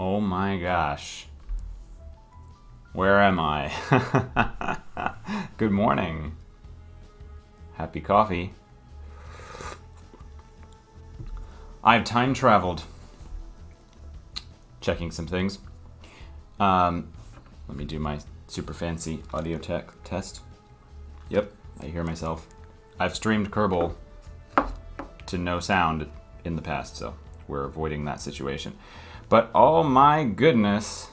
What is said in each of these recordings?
Oh my gosh. Where am I? Good morning. Happy coffee. I've time traveled. Checking some things. Um, let me do my super fancy audio tech test. Yep, I hear myself. I've streamed Kerbal to no sound in the past, so we're avoiding that situation. But oh my goodness,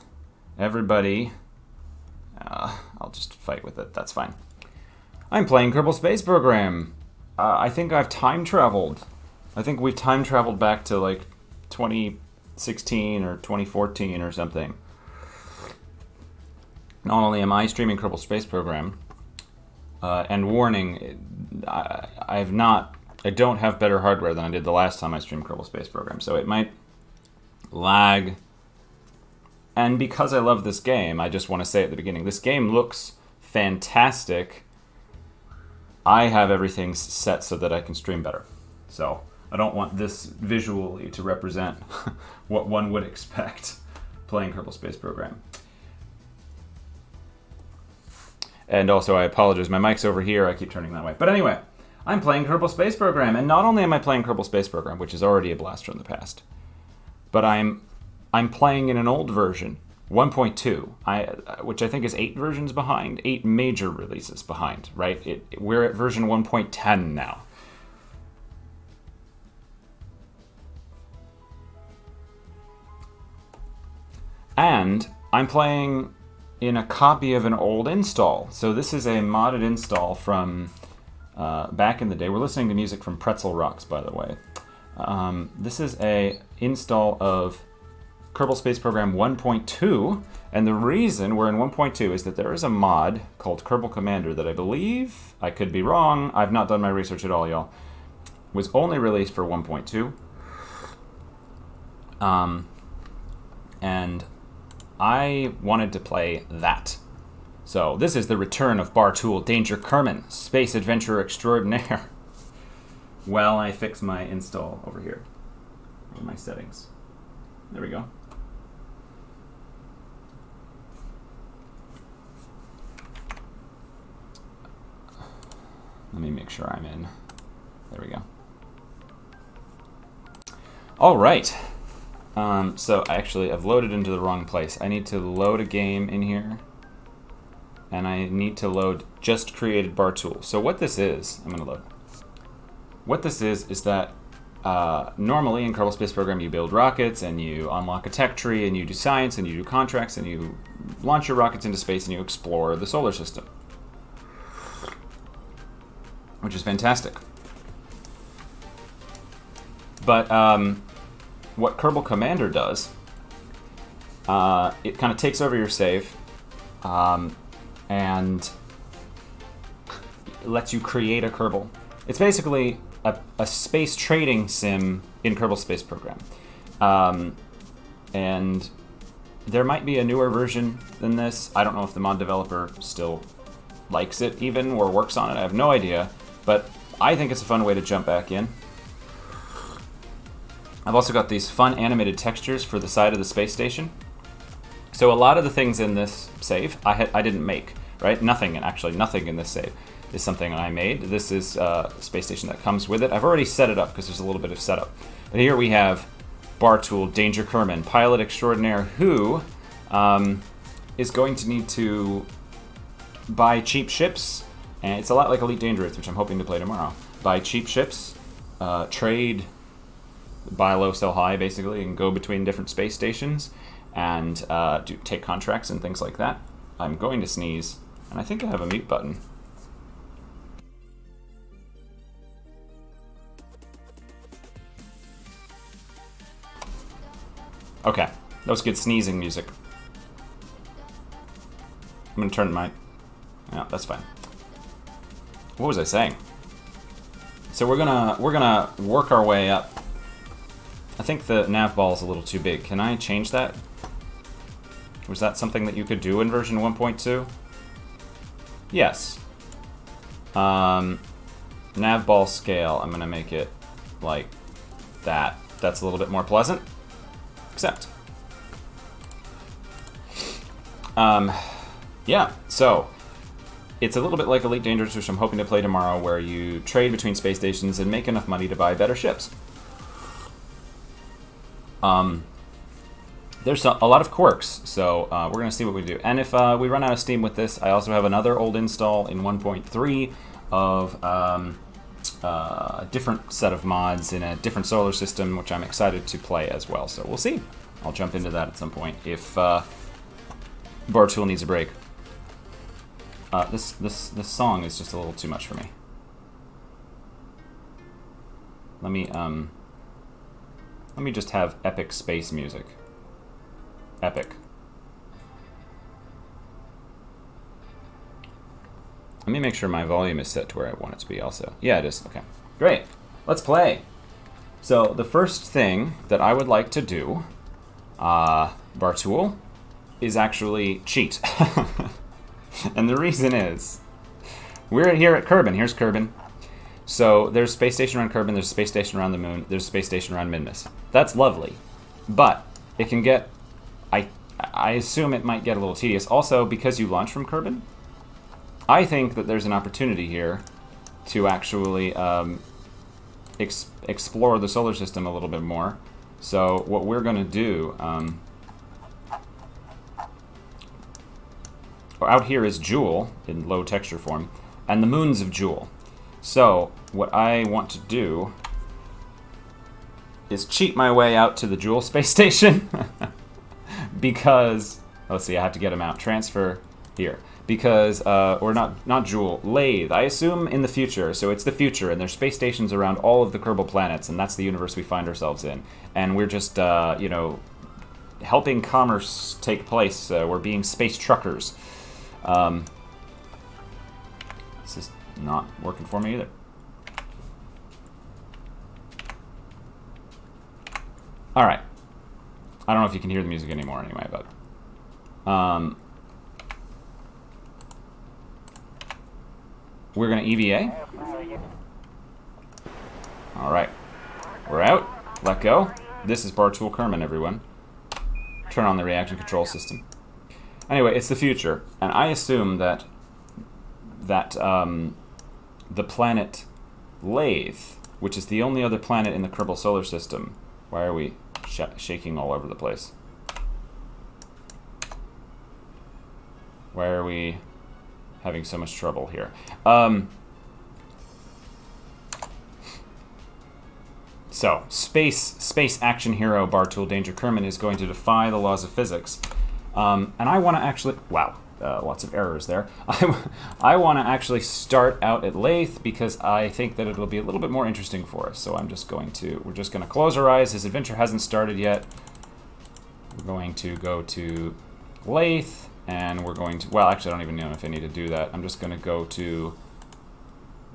everybody. Uh, I'll just fight with it, that's fine. I'm playing Kerbal Space Program. Uh, I think I've time traveled. I think we've time traveled back to like 2016 or 2014 or something. Not only am I streaming Kerbal Space Program, uh, and warning, I, I have not, I don't have better hardware than I did the last time I streamed Kerbal Space Program, so it might lag. And because I love this game, I just want to say at the beginning, this game looks fantastic. I have everything set so that I can stream better. So I don't want this visually to represent what one would expect playing Kerbal Space Program. And also, I apologize, my mic's over here, I keep turning that way. But anyway, I'm playing Kerbal Space Program, and not only am I playing Kerbal Space Program, which is already a blast from the past, but I'm I'm playing in an old version, 1.2, I, which I think is eight versions behind, eight major releases behind, right? It, we're at version 1.10 now. And I'm playing in a copy of an old install. So this is a modded install from uh, back in the day. We're listening to music from Pretzel Rocks, by the way. Um, this is a install of Kerbal Space Program 1.2, and the reason we're in 1.2 is that there is a mod called Kerbal Kommander that I believe, I could be wrong, I've not done my research at all, y'all, was only released for 1.2. Um, and I wanted to play that. So this is the return of Bartuul Danger Kerman, Space Adventurer Extraordinaire. well, I fix my install over here. In my settings. There we go. Let me make sure I'm in. There we go. All right. Um, so actually, I've loaded into the wrong place. I need to load a game in here, and I need to load just created Bartuul. So what this is, I'm gonna load. What this is is that uh, normally in Kerbal Space Program you build rockets and you unlock a tech tree and you do science and you do contracts and you launch your rockets into space and you explore the solar system, which is fantastic. But um, what Kerbal Kommander does, uh, it kind of takes over your save um, and lets you create a Kerbal. It's basically a, a space trading sim in Kerbal Space Program. Um, and there might be a newer version than this. I don't know if the mod developer still likes it even or works on it. I have no idea. But I think it's a fun way to jump back in. I've also got these fun animated textures for the side of the space station. So a lot of the things in this save, I, had, I didn't make, right? Nothing, and actually nothing in this save is something I made. This is uh, a space station that comes with it. I've already set it up because there's a little bit of setup. But here we have Bartuul, Danger Kerman, pilot extraordinaire, who um, is going to need to buy cheap ships, and it's a lot like Elite Dangerous, which I'm hoping to play tomorrow. Buy cheap ships, uh, trade buy low, sell high, basically, and go between different space stations and uh, do, take contracts and things like that. I'm going to sneeze, and I think I have a mute button. Okay, that was good sneezing music. I'm gonna turn my... Yeah, that's fine. What was I saying? So we're gonna we're gonna work our way up I think the nav ball is a little too big. Can I change that? Was that something that you could do in version 1.2? Yes. Um, nav ball scale, I'm to make it like that. That's a little bit more pleasant. Accept. Um, yeah, so it's a little bit like Elite Dangerous, which I'm hoping to play tomorrow, where you trade between space stations and make enough money to buy better ships. Um, there's a, lot of quirks, so uh, we're going to see what we do. And if uh, we run out of steam with this, I also have another old install in 1.3 of um, uh, a different set of mods in a different solar system, which I'm excited to play as well. So we'll see. I'll jump into that at some point if uh, Bartuul needs a break. Uh, this this this song is just a little too much for me. Let me um. Let me just have epic space music. Epic. Let me make sure my volume is set to where I want it to be also. Yeah, it is. Okay. Great. Let's play. So the first thing that I would like to do, uh, Bartuul, is actually cheat. and the reason is, we're here at Kerbin. Here's Kerbin. So there's space station around Kerbin, there's a space station around the moon, there's a space station around Minmus. That's lovely. But it can get I I assume it might get a little tedious. Also, because you launch from Kerbin, I think that there's an opportunity here to actually um, ex explore the solar system a little bit more. So what we're going to do... Um, out here is Jool in low texture form, and the moons of Jool. So what I want to do is cheat my way out to the Jool space station because let's see, I have to get them out. Transfer here because uh, or not not Jool Laythe. I assume in the future, so it's the future, and there's space stations around all of the Kerbal planets, and that's the universe we find ourselves in. And we're just uh, you know helping commerce take place. Uh, we're being space truckers. Um, this is not working for me either. All right. I don't know if you can hear the music anymore anyway, but... Um, we're going to EVA. All right. We're out. Let go. This is Bartuul Kerman, everyone. Turn on the reaction control system. Anyway, it's the future, and I assume that that um, the planet Laythe, which is the only other planet in the Kerbal Solar System, why are we sh shaking all over the place? Why are we having so much trouble here? Um, so, space space action hero Bartuul Danger Kerman is going to defy the laws of physics. Um, and I want to actually... Wow, uh, lots of errors there. I, I want to actually start out at Laythe because I think that it'll be a little bit more interesting for us. So I'm just going to, we're just going to close our eyes. His adventure hasn't started yet. We're going to go to Laythe and we're going to, well, actually I don't even know if I need to do that. I'm just going to go to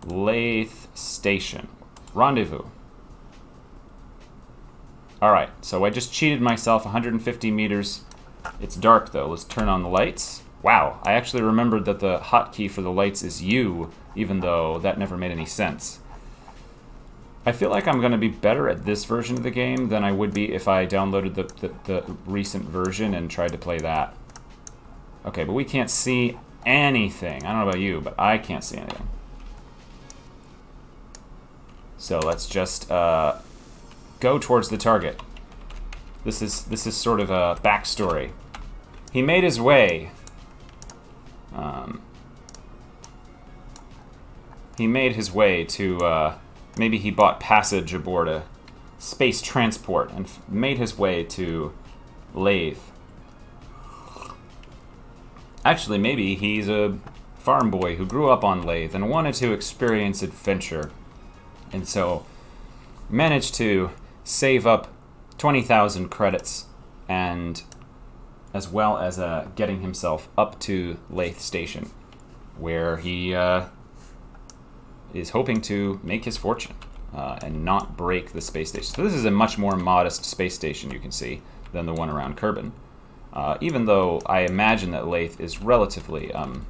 Laythe Station. Rendezvous. Alright, so I just cheated myself 150 meters. It's dark though. Let's turn on the lights. Wow, I actually remembered that the hotkey for the lights is U, even though that never made any sense. I feel like I'm going to be better at this version of the game than I would be if I downloaded the, the, the, recent version and tried to play that. Okay, but we can't see anything. I don't know about you, but I can't see anything. So let's just uh, go towards the target. This is this is sort of a backstory. He made his way um, he made his way to, uh, maybe he bought passage aboard a space transport and made his way to Laythe. Actually, maybe he's a farm boy who grew up on Laythe and wanted to experience adventure. And so managed to save up 20,000 credits and as well as uh, getting himself up to Laythe Station, where he uh, is hoping to make his fortune uh, and not break the space station. So this is a much more modest space station, you can see, than the one around Kerbin. Uh, even though I imagine that Laythe is relatively um,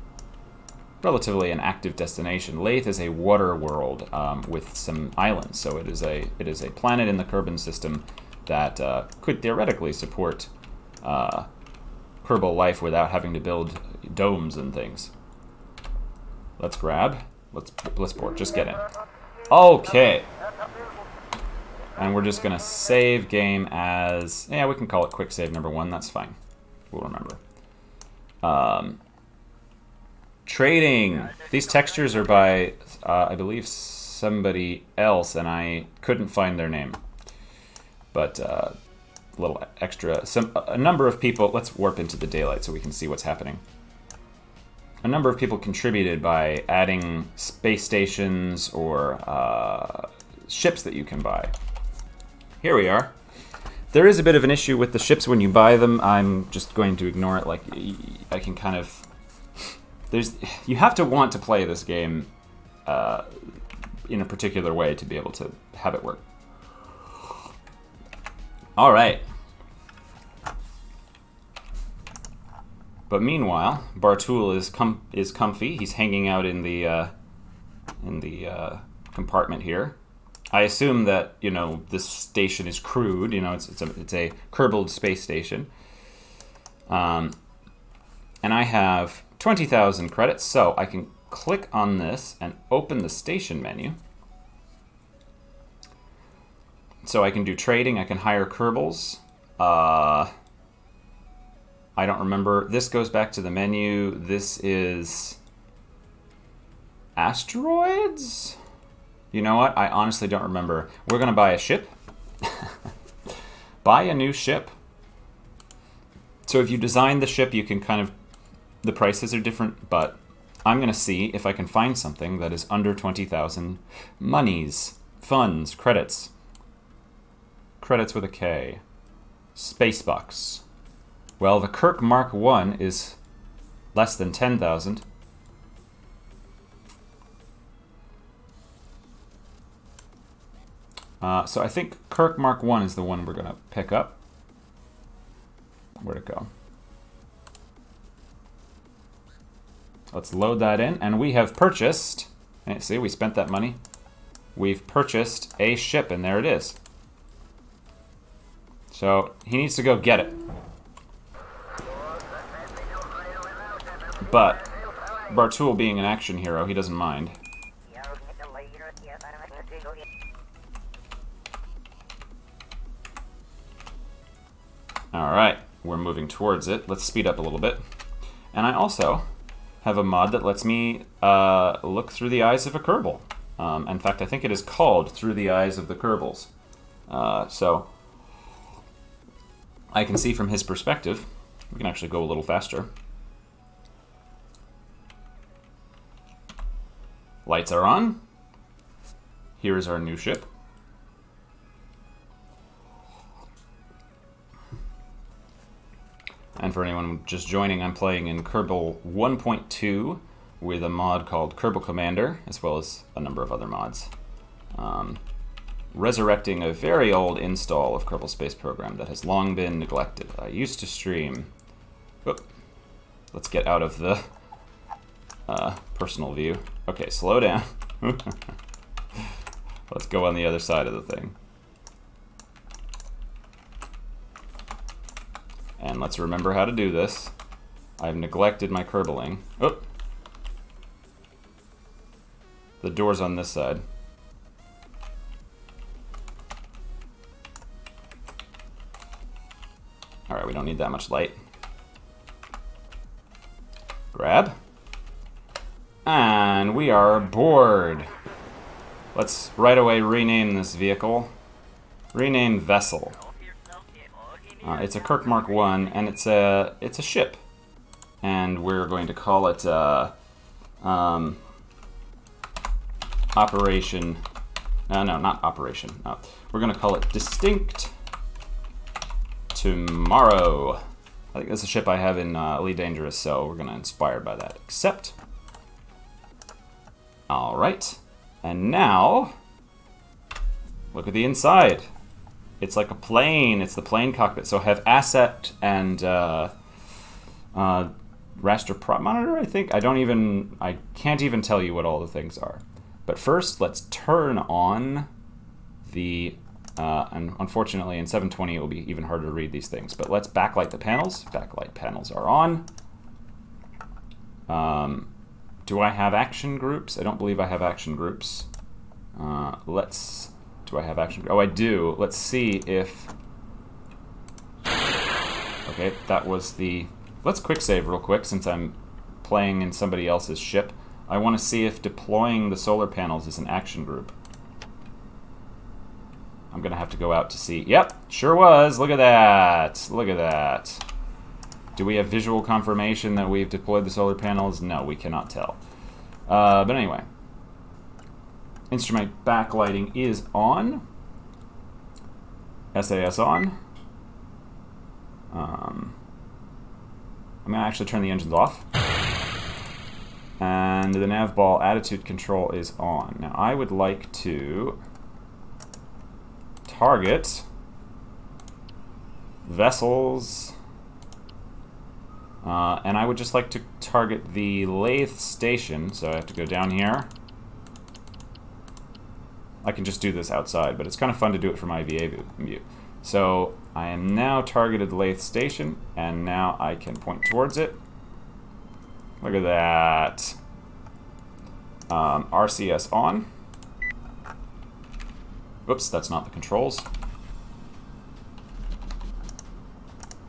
relatively an active destination. Laythe is a water world um, with some islands, so it is a it is a planet in the Kerbin system that uh, could theoretically support uh, Kerbal life without having to build domes and things. Let's grab. Let's Blissport. Just get in. Okay. And we're just going to save game as... Yeah, we can call it quick save number one. That's fine. We'll remember. Um, trading. These textures are by, uh, I believe, somebody else, and I couldn't find their name. But uh, a little extra. Some a number of people. Let's warp into the daylight so we can see what's happening. A number of people contributed by adding space stations or uh, ships that you can buy. Here we are. There is a bit of an issue with the ships when you buy them. I'm just going to ignore it. Like I can kind of there's you have to want to play this game uh, in a particular way to be able to have it work. All right. But meanwhile, Bartuul is com is comfy. He's hanging out in the uh, in the uh, compartment here. I assume that you know this station is crewed. You know, it's it's a it's a Kerbal space station. Um, and I have twenty thousand credits, so I can click on this and open the station menu. So I can do trading. I can hire Kerbals. Uh, I don't remember. This goes back to the menu. This is asteroids. You know what? I honestly don't remember. We're going to buy a ship. buy a new ship. So if you design the ship, you can kind of... The prices are different, but I'm going to see if I can find something that is under 20,000 monies, funds, credits. Credits with a K. Space bucks. Well, the Kirk Mark 1 is less than 10,000. Uh, so I think Kirk Mark 1 is the one we're going to pick up. Where'd it go? Let's load that in, and we have purchased, see, we spent that money. We've purchased a ship, and there it is. So, he needs to go get it. But, Bartuul being an action hero, he doesn't mind. Alright, we're moving towards it. Let's speed up a little bit. And I also have a mod that lets me uh, look through the eyes of a Kerbal. Um, in fact, I think it is called Through the Eyes of the Kerbals. Uh, so I can see from his perspective. We can actually go a little faster. Lights are on. Here is our new ship. And for anyone just joining, I'm playing in Kerbal 1.2 with a mod called Kerbal Kommander, as well as a number of other mods. Um, resurrecting a very old install of Kerbal Space Program that has long been neglected. I used to stream... Let's get out of the uh, personal view. Okay, slow down. Let's go on the other side of the thing. And let's remember how to do this. I've neglected my Kerbaling. Oh! The door's on this side. Alright, we don't need that much light. Grab. And we are aboard. Let's right away rename this vehicle. Rename Vessel. Uh, it's a Kirk Mark One, and it's a it's a ship, and we're going to call it uh, um, Operation. No, no, not Operation. No. We're going to call it Distinct Tomorrow. I think that's a ship I have in uh, Elite Dangerous, so we're going to inspire by that. Accept. All right, and now look at the inside. It's like a plane. It's the plane cockpit. So have ASET and uh, uh, raster prop monitor. I think I don't even. I can't even tell you what all the things are. But first, let's turn on the Uh, and unfortunately, in 720, it will be even harder to read these things. But let's backlight the panels. Backlight panels are on. Um, do I have action groups? I don't believe I have action groups. Uh, let's... Do I have action... Oh, I do. Let's see if... Okay, that was the... Let's quick save real quick since I'm playing in somebody else's ship. I want to see if deploying the solar panels is an action group. I'm going to have to go out to see. Yep, sure was. Look at that. Look at that. Do we have visual confirmation that we've deployed the solar panels? No, we cannot tell. Uh, but anyway. Instrument backlighting is on. SAS on. Um, I'm going to actually turn the engines off. And the nav ball attitude control is on. Now I would like to target vessels. Uh, and I would just like to target the Laythe station, so I have to go down here. I can just do this outside, but it's kind of fun to do it from IVA view. So I am now targeted the Laythe station, and now I can point towards it. Look at that. Um, RCS on. Whoops, that's not the controls.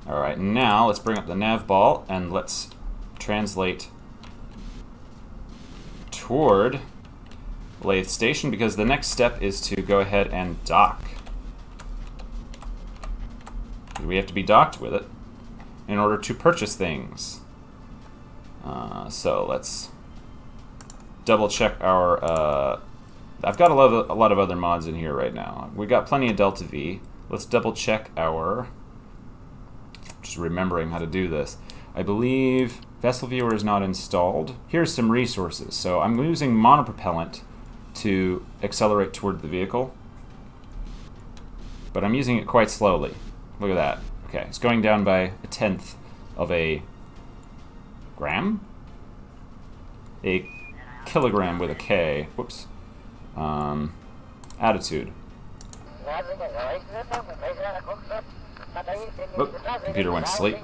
Alright, now let's bring up the nav ball and let's translate toward Laythe station because the next step is to go ahead and dock. We have to be docked with it in order to purchase things. Uh, so let's double check our uh, I've got a lot, of, a lot of other mods in here right now. We got plenty of Delta V. Let's double check our... Just remembering how to do this. I believe Vessel Viewer is not installed. Here's some resources. So I'm using monopropellant to accelerate toward the vehicle. But I'm using it quite slowly. Look at that. Okay, it's going down by a tenth of a gram? A kilogram with a K. Whoops. Um, attitude. Oop, computer went to sleep.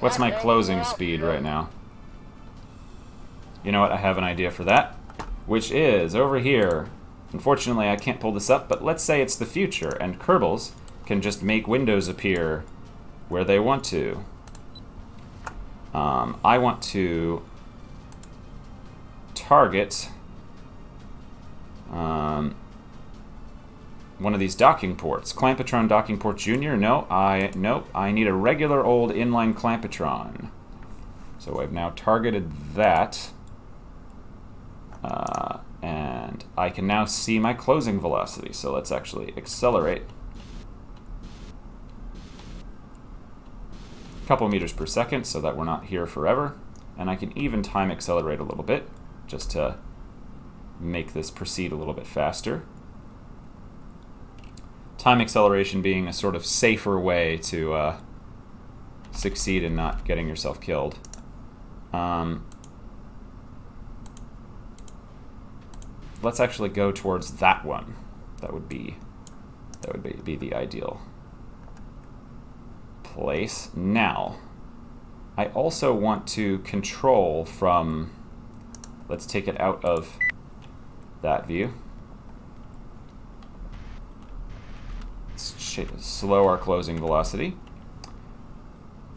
What's my closing speed right now? You know what, I have an idea for that. Which is, over here, unfortunately I can't pull this up, but let's say it's the future, and Kerbals can just make windows appear where they want to. Um, I want to target um, one of these docking ports. Clamp-O-Tron docking port junior? No, I nope. I need a regular old inline Clamp-O-Tron. So I've now targeted that. Uh, and I can now see my closing velocity. So let's actually accelerate. A couple meters per second so that we're not here forever. And I can even time accelerate a little bit just to make this proceed a little bit faster. Time acceleration being a sort of safer way to uh, succeed in not getting yourself killed. Um, let's actually go towards that one. That would be that would be, be the ideal place. Now, I also want to control from, let's take it out of that view. Let's slow our closing velocity.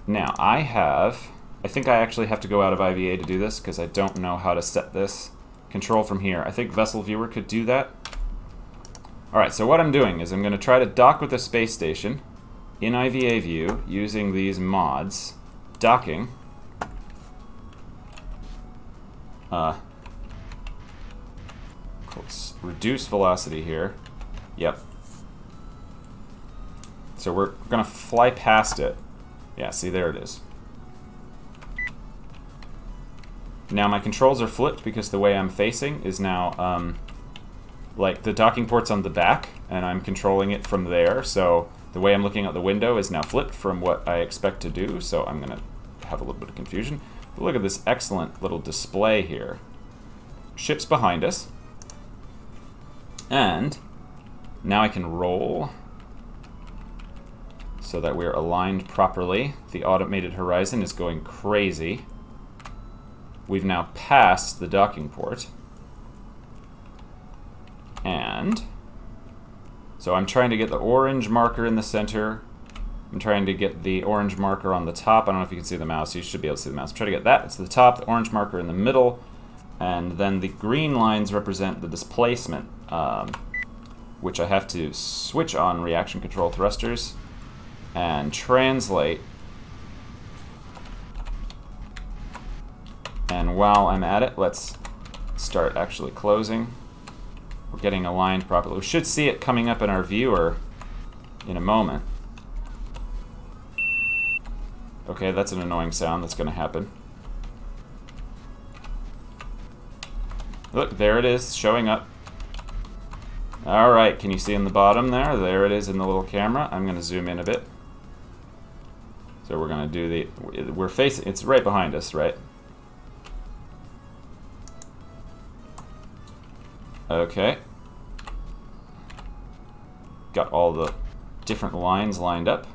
Now, I have, I think I actually have to go out of IVA to do this because I don't know how to set this control from here. I think Vessel Viewer could do that. Alright, so what I'm doing is I'm going to try to dock with the space station in IVA view using these mods. Docking. Uh, Let's reduce velocity here. Yep. So we're going to fly past it. Yeah, see, there it is. Now my controls are flipped because the way I'm facing is now, um, like, the docking port's on the back, and I'm controlling it from there, so the way I'm looking out the window is now flipped from what I expect to do, so I'm going to have a little bit of confusion. But look at this excellent little display here. Ship's behind us. And Now I can roll so that we're aligned properly. The automated horizon is going crazy. We've now passed the docking port. And so I'm trying to get the orange marker in the center. I'm trying to get the orange marker on the top. I don't know if you can see the mouse. You should be able to see the mouse. Try to get that to the top, the orange marker in the middle, and then the green lines represent the displacement, um, which I have to switch on reaction control thrusters and translate. And while I'm at it, let's start actually closing. We're getting aligned properly. We should see it coming up in our viewer in a moment. Okay, that's an annoying sound that's going to happen. Look, there it is, showing up. Alright, can you see in the bottom there? There it is in the little camera. I'm going to zoom in a bit. So we're going to do the... We're facing... It's right behind us, right? Okay. Got all the different lines lined up.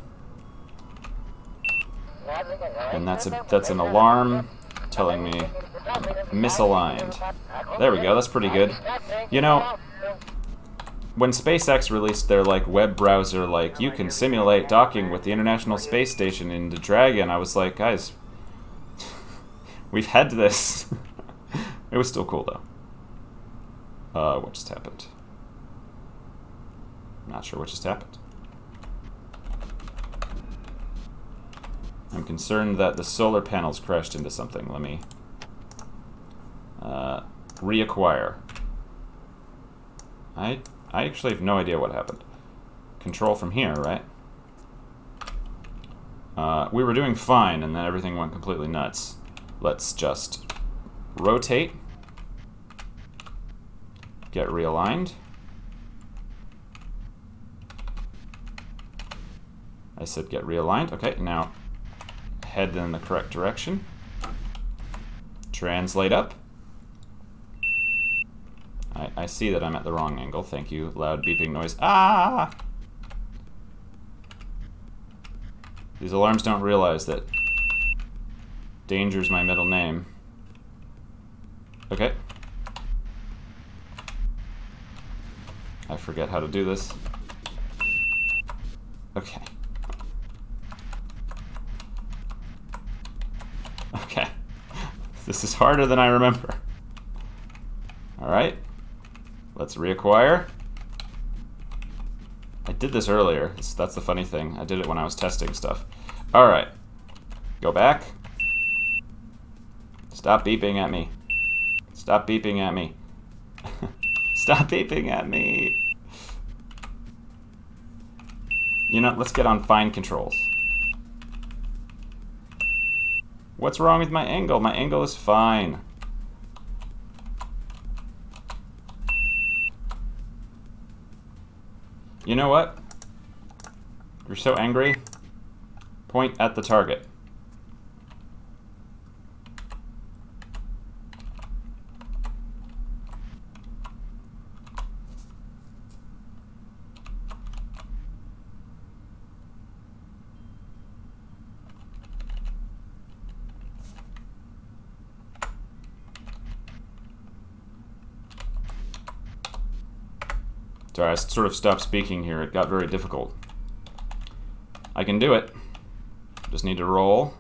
And that's a that's an alarm telling me misaligned. There we go, that's pretty good. You know, when SpaceX released their like web browser, like you can simulate docking with the International Space Station in the Dragon, I was like, guys, we've had this. it was still cool though. Uh, what just happened? Not sure what just happened. I'm concerned that the solar panels crashed into something. Let me uh, reacquire. I I actually have no idea what happened. Control from here, right? Uh, we were doing fine, and then everything went completely nuts. Let's just rotate, get realigned. I said get realigned. Okay, now head in the correct direction. Translate up. I, I see that I'm at the wrong angle. Thank you. Loud beeping noise. Ah! These alarms don't realize that danger's my middle name. Okay. I forget how to do this. Okay. Okay. This is harder than I remember. Alright. Let's reacquire. I did this earlier. That's the funny thing. I did it when I was testing stuff. Alright. Go back. Stop beeping at me. Stop beeping at me. Stop beeping at me. You know, let's get on fine controls. What's wrong with my angle? My angle is fine. You know what? You're so angry. Point at the target. Sorry, I sort of stopped speaking here. It got very difficult. I can do it. Just need to roll.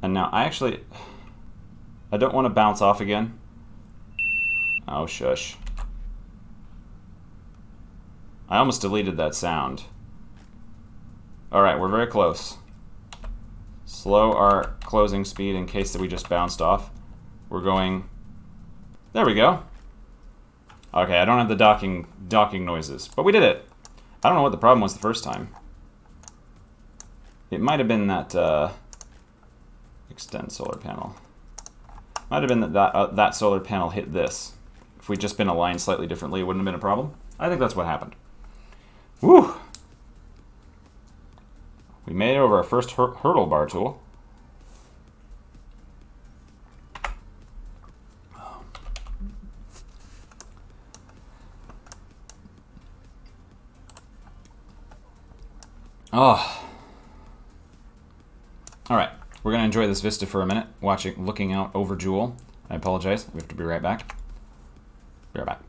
And now, I actually... I don't want to bounce off again. Oh, shush. I almost deleted that sound. Alright, we're very close. Slow our closing speed in case that we just bounced off. We're going... There we go. Okay, I don't have the docking docking noises, but we did it. I don't know what the problem was the first time. It might have been that uh, extend solar panel. Might have been that that, uh, that solar panel hit this. If we'd just been aligned slightly differently, it wouldn't have been a problem. I think that's what happened. Woo! We made it over our first hur hurdle Bartuul. Oh. All right, we're gonna enjoy this vista for a minute, watching, looking out over Jool. I apologize. We have to be right back. Be right back.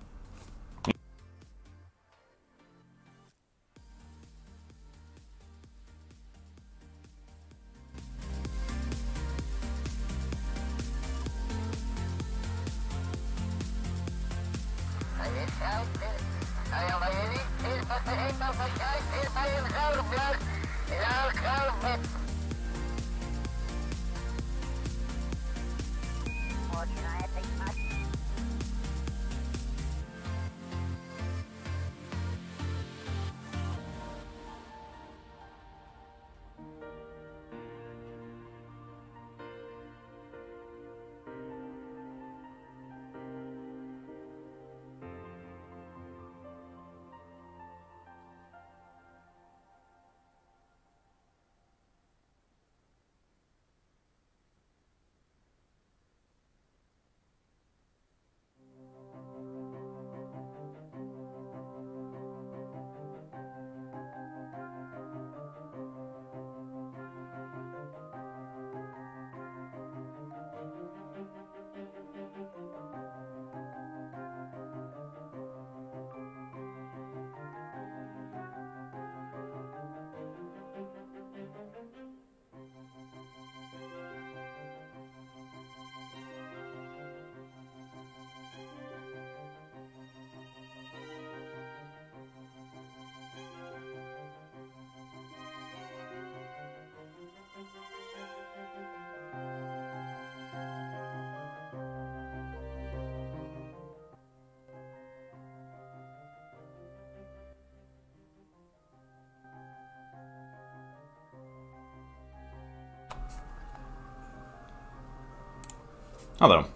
Hello.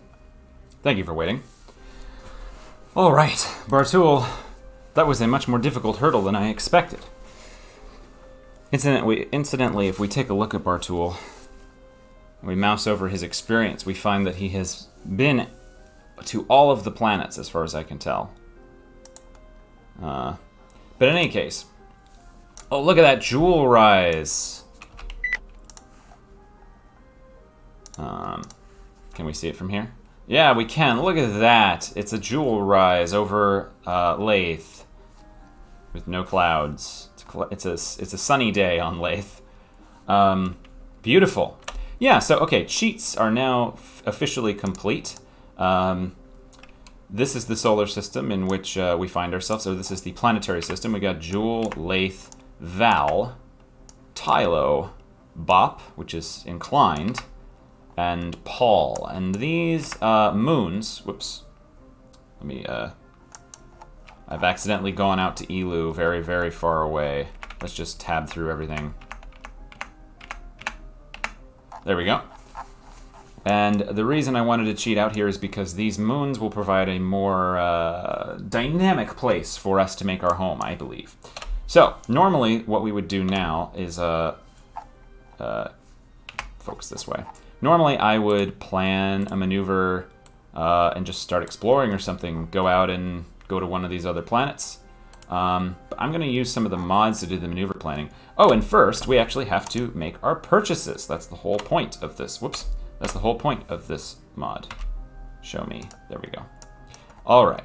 Thank you for waiting. All right, Bartuul. That was a much more difficult hurdle than I expected. Incidentally, incidentally if we take a look at Bartuul, we mouse over his experience, we find that he has been to all of the planets, as far as I can tell. Uh, but in any case, oh, look at that Jool rise. We see it from here? Yeah, we can. Look at that. It's a Jool rise over uh, Laythe with no clouds. It's a, it's a sunny day on Laythe. Um, beautiful. Yeah, so, okay, cheats are now officially complete. Um, this is the solar system in which uh, we find ourselves. So this is the planetary system. We got Jool, Laythe, Vall, Tylo, Bop, which is inclined, and Pol. And these uh, moons, whoops, let me, uh, I've accidentally gone out to Eeloo very, very far away. Let's just tab through everything. There we go. And the reason I wanted to cheat out here is because these moons will provide a more uh, dynamic place for us to make our home, I believe. So, normally what we would do now is, uh, uh, focus this way. Normally, I would plan a maneuver uh, and just start exploring or something. Go out and go to one of these other planets. Um, but I'm going to use some of the mods to do the maneuver planning. Oh, and first, we actually have to make our purchases. That's the whole point of this. Whoops. That's the whole point of this mod. Show me. There we go. All right.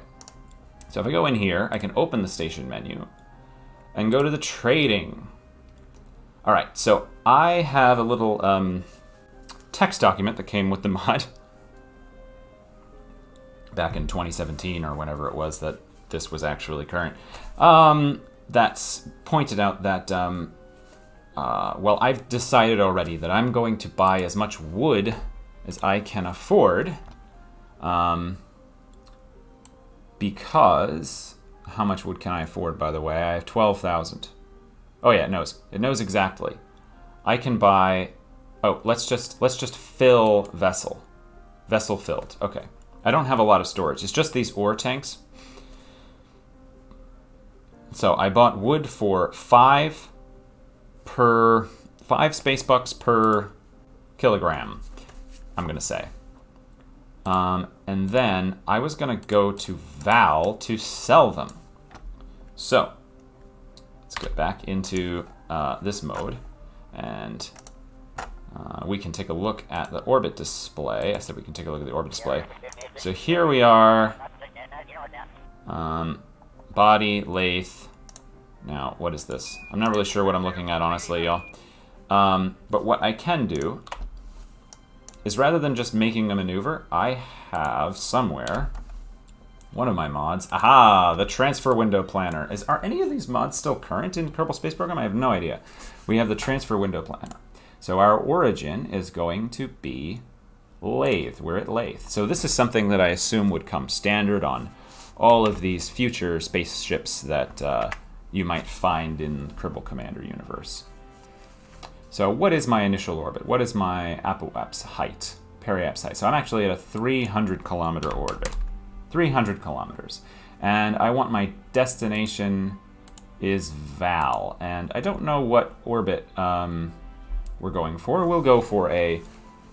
So if I go in here, I can open the station menu and go to the trading. All right, so I have a little um, text document that came with the mod back in 2017 or whenever it was that this was actually current. Um, that's pointed out that, um, uh, well, I've decided already that I'm going to buy as much wood as I can afford. Um, because, how much wood can I afford, by the way? I have 12,000. Oh yeah, it knows. It knows exactly. I can buy Oh, let's just let's just fill vessel. Vessel filled. Okay. I don't have a lot of storage. It's just these ore tanks. So I bought wood for five per five space bucks per kilogram. I'm gonna say. Um, and then I was gonna go to Vall to sell them. So let's get back into uh, this mode and uh, we can take a look at the orbit display. I said we can take a look at the orbit display. So here we are. Um, body, Laythe. Now, what is this? I'm not really sure what I'm looking at, honestly, y'all. Um, but what I can do is rather than just making a maneuver, I have somewhere one of my mods. Aha! The transfer window planner. Is Are any of these mods still current in Kerbal Space Program? I have no idea. We have the transfer window planner. So our origin is going to be Laythe. We're at Laythe. So this is something that I assume would come standard on all of these future spaceships that uh, you might find in Kerbal Kommander universe. So what is my initial orbit? What is my apoapse height? periaps height. So I'm actually at a 300 kilometer orbit. 300 kilometers. And I want my destination is Vall. And I don't know what orbit um, we're going for. We'll go for a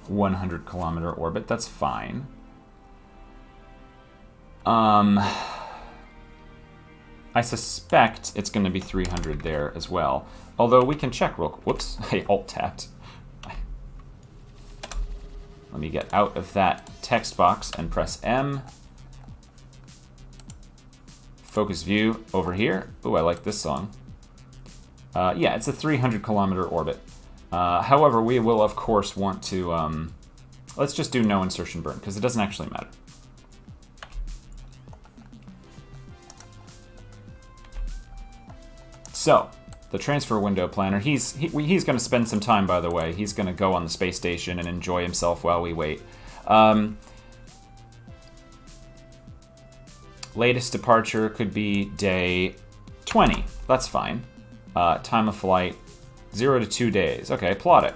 100 kilometer orbit. That's fine. Um, I suspect it's going to be 300 there as well. Although we can check real quick. Whoops, I alt-tapped. Let me get out of that text box and press M. Focus view over here. Oh, I like this song. Uh, yeah, it's a 300 kilometer orbit. Uh, however, we will of course want to, um, let's just do no insertion burn, because it doesn't actually matter. So, the transfer window planner, he's, he, he's going to spend some time, by the way. He's going to go on the space station and enjoy himself while we wait. Um, latest departure could be day 20. That's fine. Uh, time of flight, Zero to two days. Okay, plot it.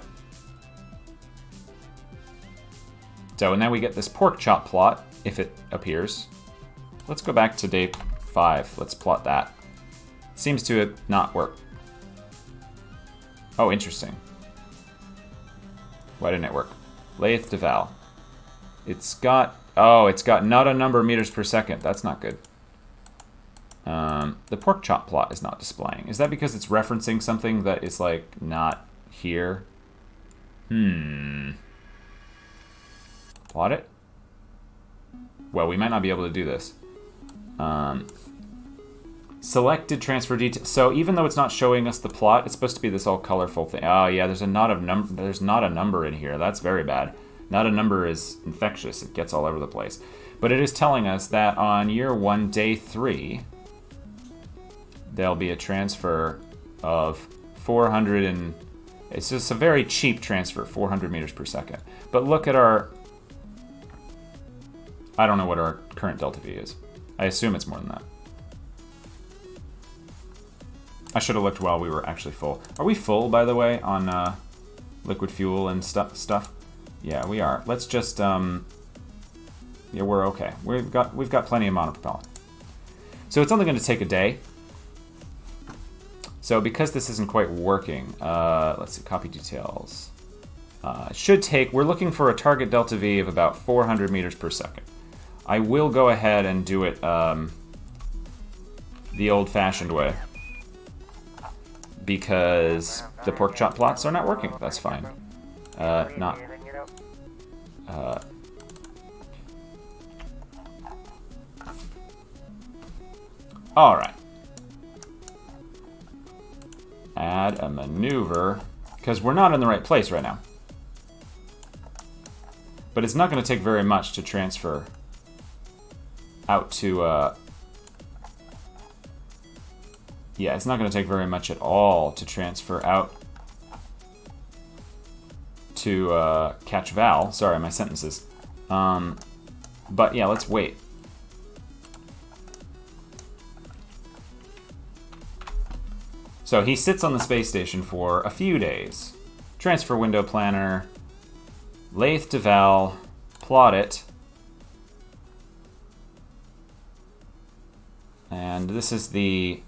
So and then we get this pork chop plot, if it appears. Let's go back to day five. Let's plot that. Seems to not work. Oh, interesting. Why didn't it work? Laythe to Vall. It's got... Oh, it's got not a number of meters per second. That's not good. Um, the pork chop plot is not displaying. Is that because it's referencing something that is like not here? Hmm. Plot it? Well, we might not be able to do this. Um, selected transfer detail. So even though it's not showing us the plot, it's supposed to be this all colorful thing. Oh yeah, there's a not a number. There's not a number in here. That's very bad. Not a number is infectious. It gets all over the place. But it is telling us that on year one, day three, there'll be a transfer of 400 and it's just a very cheap transfer, 400 meters per second. But look at our, I don't know what our current delta V is. I assume it's more than that. I should have looked while we were actually full. Are we full, by the way, on uh, liquid fuel and stu stuff? Yeah, we are. Let's just, um, yeah, we're okay. We've got we've got plenty of monopropellant. So it's only going to take a day so because this isn't quite working, uh, let's see, copy details. Uh, should take, we're looking for a target delta V of about 400 meters per second. I will go ahead and do it um, the old-fashioned way because the pork chop plots are not working. That's fine. Uh, not. Uh, all add a maneuver, because we're not in the right place right now. But it's not going to take very much to transfer out to, uh, yeah, it's not going to take very much at all to transfer out to uh, catch Vall. Sorry, my sentences. Um, but yeah, let's wait. So he sits on the space station for a few days. Transfer window planner, Laythe to Vall, plot it. And this is the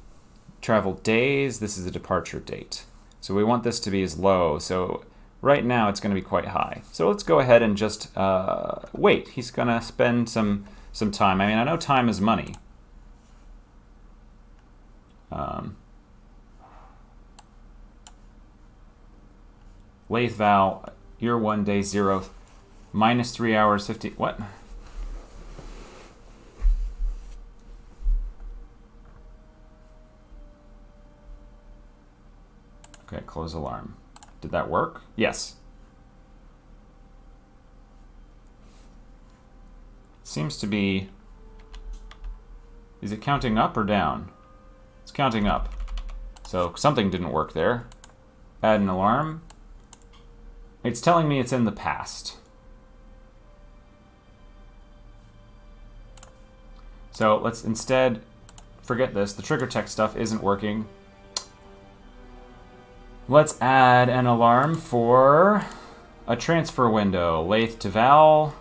travel days, this is the departure date. So we want this to be as low, so right now it's going to be quite high. So let's go ahead and just uh, wait. He's going to spend some, some time. I mean, I know time is money. Um, Laythe Vall, year one, day zero, minus three hours, 50. What? Okay, close alarm. Did that work? Yes. Seems to be... Is it counting up or down? It's counting up. So something didn't work there. Add an alarm. It's telling me it's in the past. So let's instead forget this. The trigger text stuff isn't working. Let's add an alarm for a transfer window. Laythe to Vall.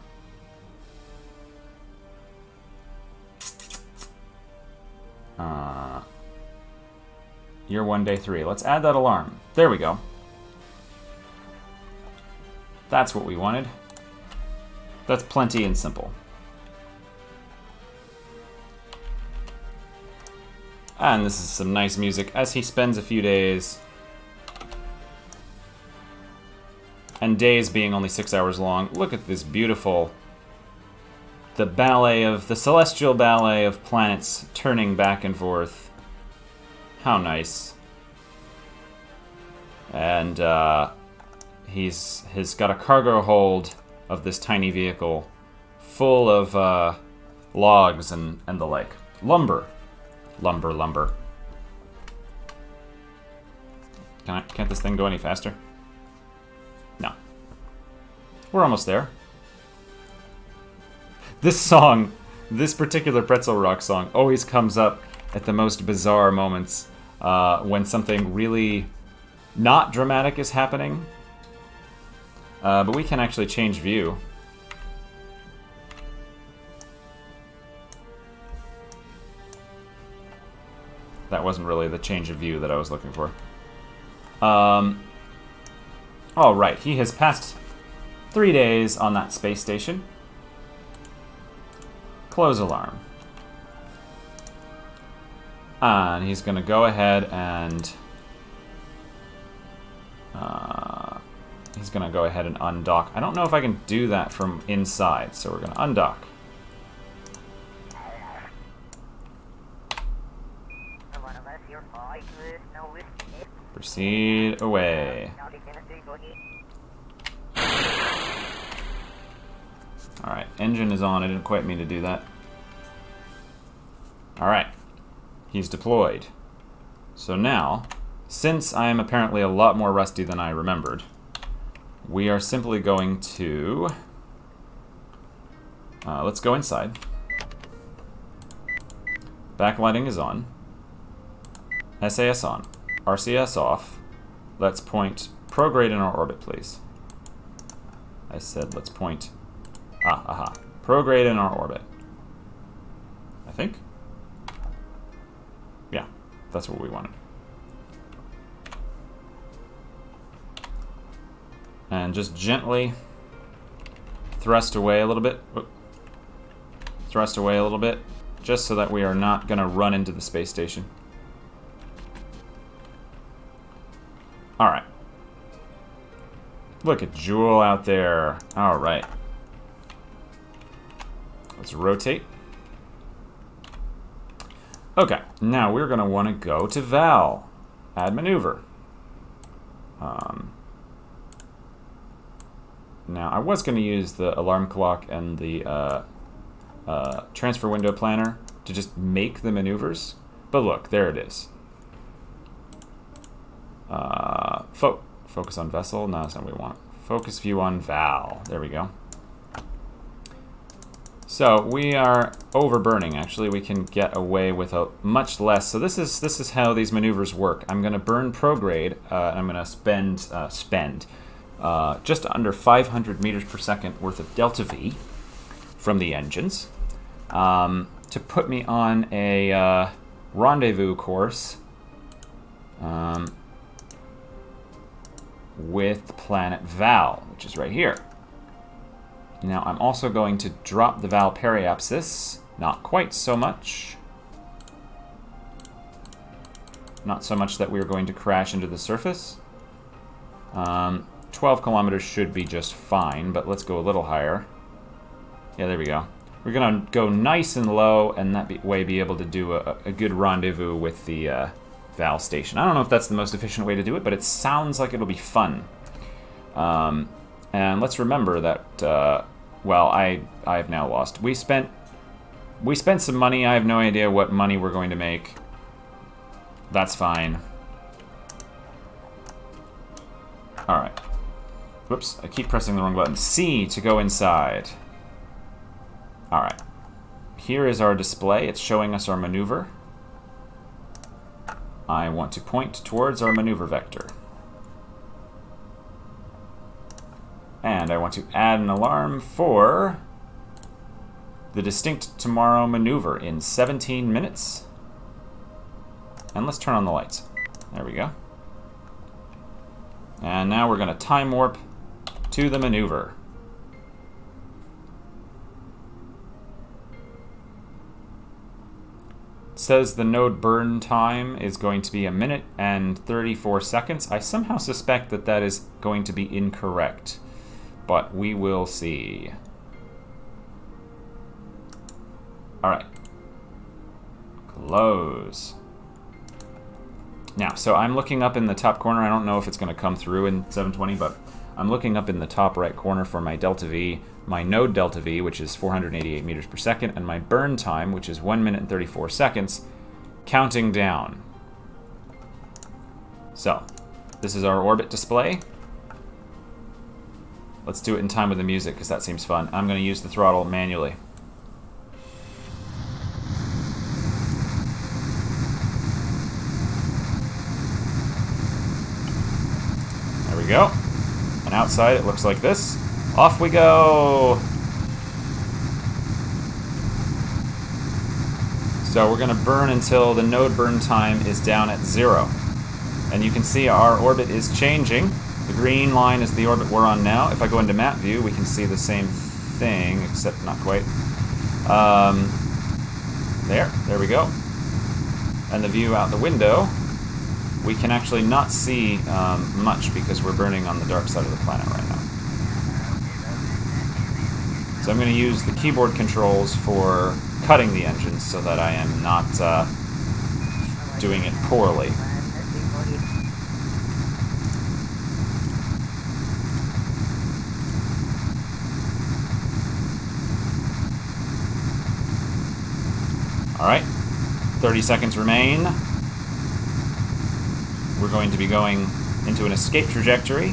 Uh, year one, day three. Let's add that alarm. There we go. That's what we wanted. That's plenty and simple. And this is some nice music as he spends a few days and days being only six hours long. Look at this beautiful, the ballet of, the celestial ballet of planets turning back and forth. How nice. And uh, he's, he's got a cargo hold of this tiny vehicle full of uh, logs and, and the like. Lumber. Lumber, lumber. Can I, can't this thing go any faster? No. We're almost there. This song, this particular Pretzel Rock song, always comes up at the most bizarre moments uh, when something really not dramatic is happening. Uh, but we can actually change view. That wasn't really the change of view that I was looking for. Um, all right, he has passed Three days on that space station. Close alarm. And he's going to go ahead and... he's going to go ahead and undock. I don't know if I can do that from inside, so we're going to undock. Proceed away. Alright, engine is on. I didn't quite mean to do that. Alright. He's deployed. So now, since I am apparently a lot more rusty than I remembered, we are simply going to... Uh, let's go inside. Backlighting is on. SAS on. RCS off. Let's point prograde in our orbit, please. I said let's point Ah, aha. Prograde in our orbit. I think? Yeah, that's what we wanted. And just gently thrust away a little bit. Thrust away a little bit, just so that we are not going to run into the space station. Alright. Look at Jool out there. Alright. Let's rotate. Okay, now we're going to want to go to Vall. Add maneuver. Um, now, I was going to use the alarm clock and the uh, uh, transfer window planner to just make the maneuvers. But look, there it is. Uh, fo focus on vessel. No, that's not what we want. Focus view on Vall. There we go. So we are overburning. Actually, we can get away with a much less. So this is this is how these maneuvers work. I'm going to burn prograde. Uh, I'm going to spend uh, spend uh, just under 500 meters per second worth of delta V from the engines um, to put me on a uh, rendezvous course um, with planet Vall, which is right here. Now I'm also going to drop the Vall Periapsis. Not quite so much. Not so much that we're going to crash into the surface. Um, 12 kilometers should be just fine, but let's go a little higher. Yeah, there we go. We're going to go nice and low, and that be, way be able to do a, a good rendezvous with the uh, Vall station. I don't know if that's the most efficient way to do it, but it sounds like it'll be fun. Um, and let's remember that, uh, well, I, I have now lost. We spent, we spent some money. I have no idea what money we're going to make. That's fine. Alright. Whoops, I keep pressing the wrong button. C to go inside. Alright. Here is our display. It's showing us our maneuver. I want to point towards our maneuver vector. And I want to add an alarm for the Distinct Tomorrow maneuver in 17 minutes. And let's turn on the lights. There we go. And now we're going to time warp to the maneuver. says the node burn time is going to be a minute and 34 seconds. I somehow suspect that that is going to be incorrect, but we will see. Alright. Close. Now, so I'm looking up in the top corner. I don't know if it's going to come through in 720, but I'm looking up in the top right corner for my delta V my node delta V, which is 488 meters per second, and my burn time, which is 1 minute and 34 seconds, counting down. So, this is our orbit display. Let's do it in time with the music, because that seems fun. I'm going to use the throttle manually. There we go. And outside it looks like this. Off we go! So we're going to burn until the node burn time is down at zero. And you can see our orbit is changing. The green line is the orbit we're on now. If I go into map view, we can see the same thing, except not quite. Um, there, there we go. And the view out the window, we can actually not see um, much because we're burning on the dark side of the planet right now. So I'm going to use the keyboard controls for cutting the engines so that I am not uh, doing it poorly. Alright, 30 seconds remain. We're going to be going into an escape trajectory.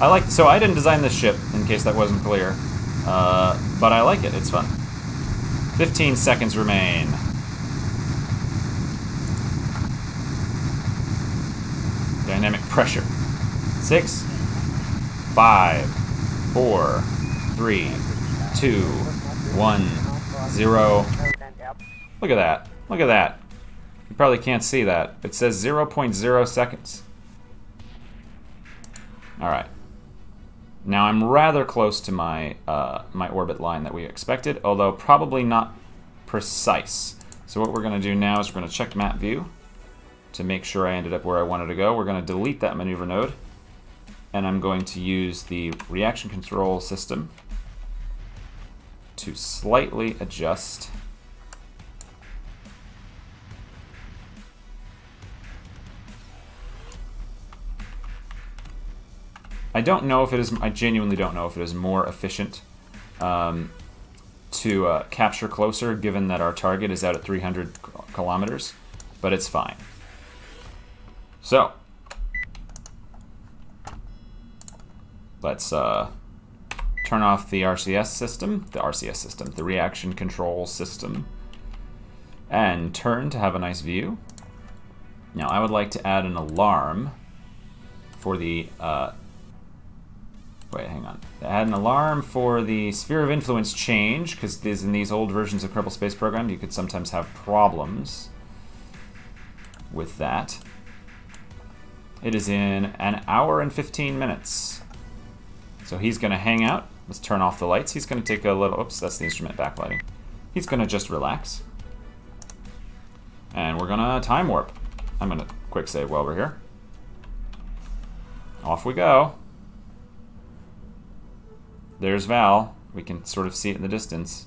I like, so I didn't design this ship, in case that wasn't clear. Uh, but I like it, it's fun. 15 seconds remain. Dynamic pressure. Six, five, four, three, two, one, zero. Look at that. Look at that. You probably can't see that. It says 0.0 seconds. Alright. Now I'm rather close to my, uh, my orbit line that we expected, although probably not precise. So what we're going to do now is we're going to check map view to make sure I ended up where I wanted to go. We're going to delete that maneuver node, and I'm going to use the reaction control system to slightly adjust I don't know if it is, I genuinely don't know if it is more efficient um, to uh, capture closer, given that our target is out at 300 kilometers, but it's fine. So, let's uh, turn off the RCS system, the RCS system, the reaction control system, and turn to have a nice view. Now, I would like to add an alarm for the uh, Wait, hang on. They had an alarm for the sphere of influence change, because in these old versions of Kerbal Space Program, you could sometimes have problems with that. It is in an hour and 15 minutes. So he's going to hang out. Let's turn off the lights. He's going to take a little... Oops, that's the instrument backlighting. He's going to just relax. And we're gonna time warp. I'm gonna quick save while we're here. Off we go. There's Vall. We can sort of see it in the distance.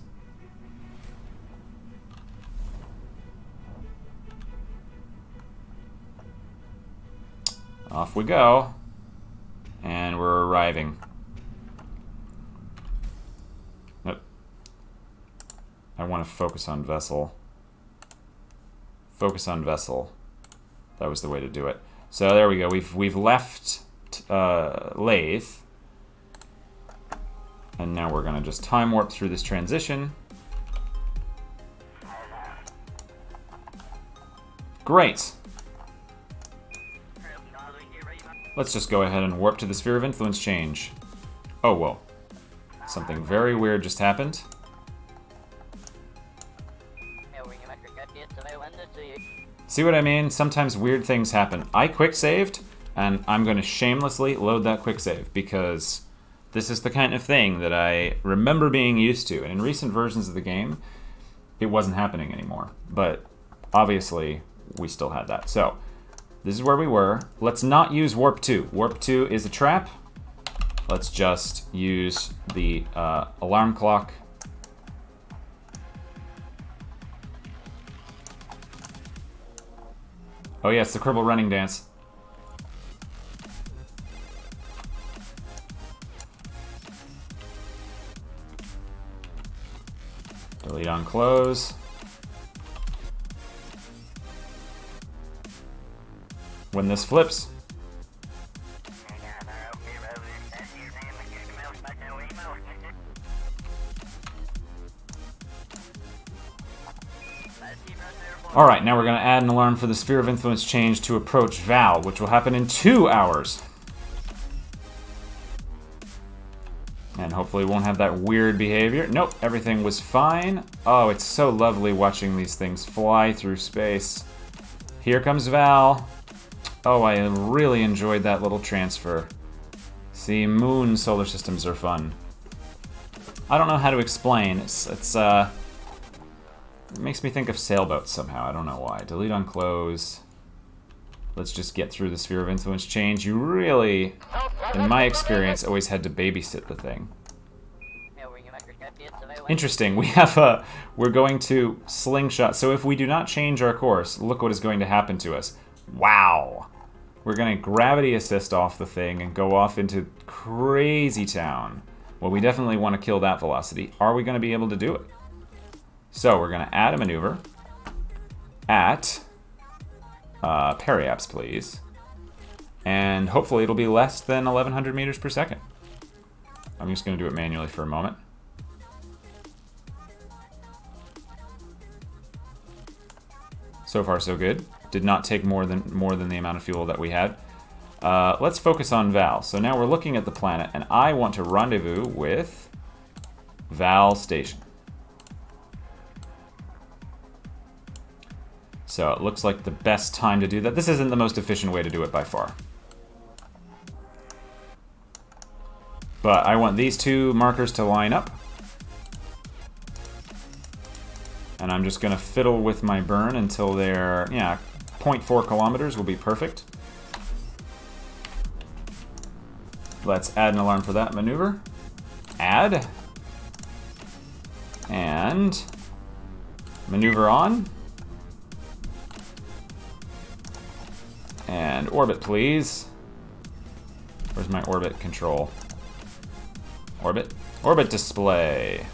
Off we go. And we're arriving. Nope. I want to focus on vessel. Focus on vessel. That was the way to do it. So there we go. We've we've left uh, Laythe. And now we're to just time warp through this transition. Great. Let's just go ahead and warp to the Sphere of Influence change. Oh, whoa. Something very weird just happened. See what I mean? Sometimes weird things happen. I quick saved, and I'm going to shamelessly load that quick save because this is the kind of thing that I remember being used to. And in recent versions of the game, it wasn't happening anymore. But obviously, we still had that. So, this is where we were. Let's not use Warp 2. Warp 2 is a trap. Let's just use the uh, alarm clock. Oh yes, the Kerbal running dance. Delete on close. when this flips. Alright, now we're going to add an alarm for the Sphere of Influence change to approach Vall, which will happen in two hours. And hopefully won't have that weird behavior. Nope, everything was fine. Oh, it's so lovely watching these things fly through space. Here comes Vall. Oh, I really enjoyed that little transfer. See, moon solar systems are fun. I don't know how to explain. It's, it's uh, it makes me think of sailboats somehow. I don't know why. Delete on close. Let's just get through the sphere of influence change. You really, in my experience, always had to babysit the thing. Interesting. We have a. We're going to slingshot. So if we do not change our course, look what is going to happen to us. Wow. We're going to gravity assist off the thing and go off into crazy town. Well, we definitely want to kill that velocity. Are we going to be able to do it? So we're going to add a maneuver at uh, periaps, please. And hopefully it'll be less than 1100 meters per second. I'm just going to do it manually for a moment. So far, so good. Did not take more than more than the amount of fuel that we had. Uh, let's focus on Vall. So now we're looking at the planet, and I want to rendezvous with Vall Station. So it looks like the best time to do that. This isn't the most efficient way to do it by far. But I want these two markers to line up. And I'm just going to fiddle with my burn until they're, yeah, 0.4 kilometers will be perfect. Let's add an alarm for that maneuver. Add. And maneuver on. And orbit, please. Where's my orbit control? Orbit? Orbit display.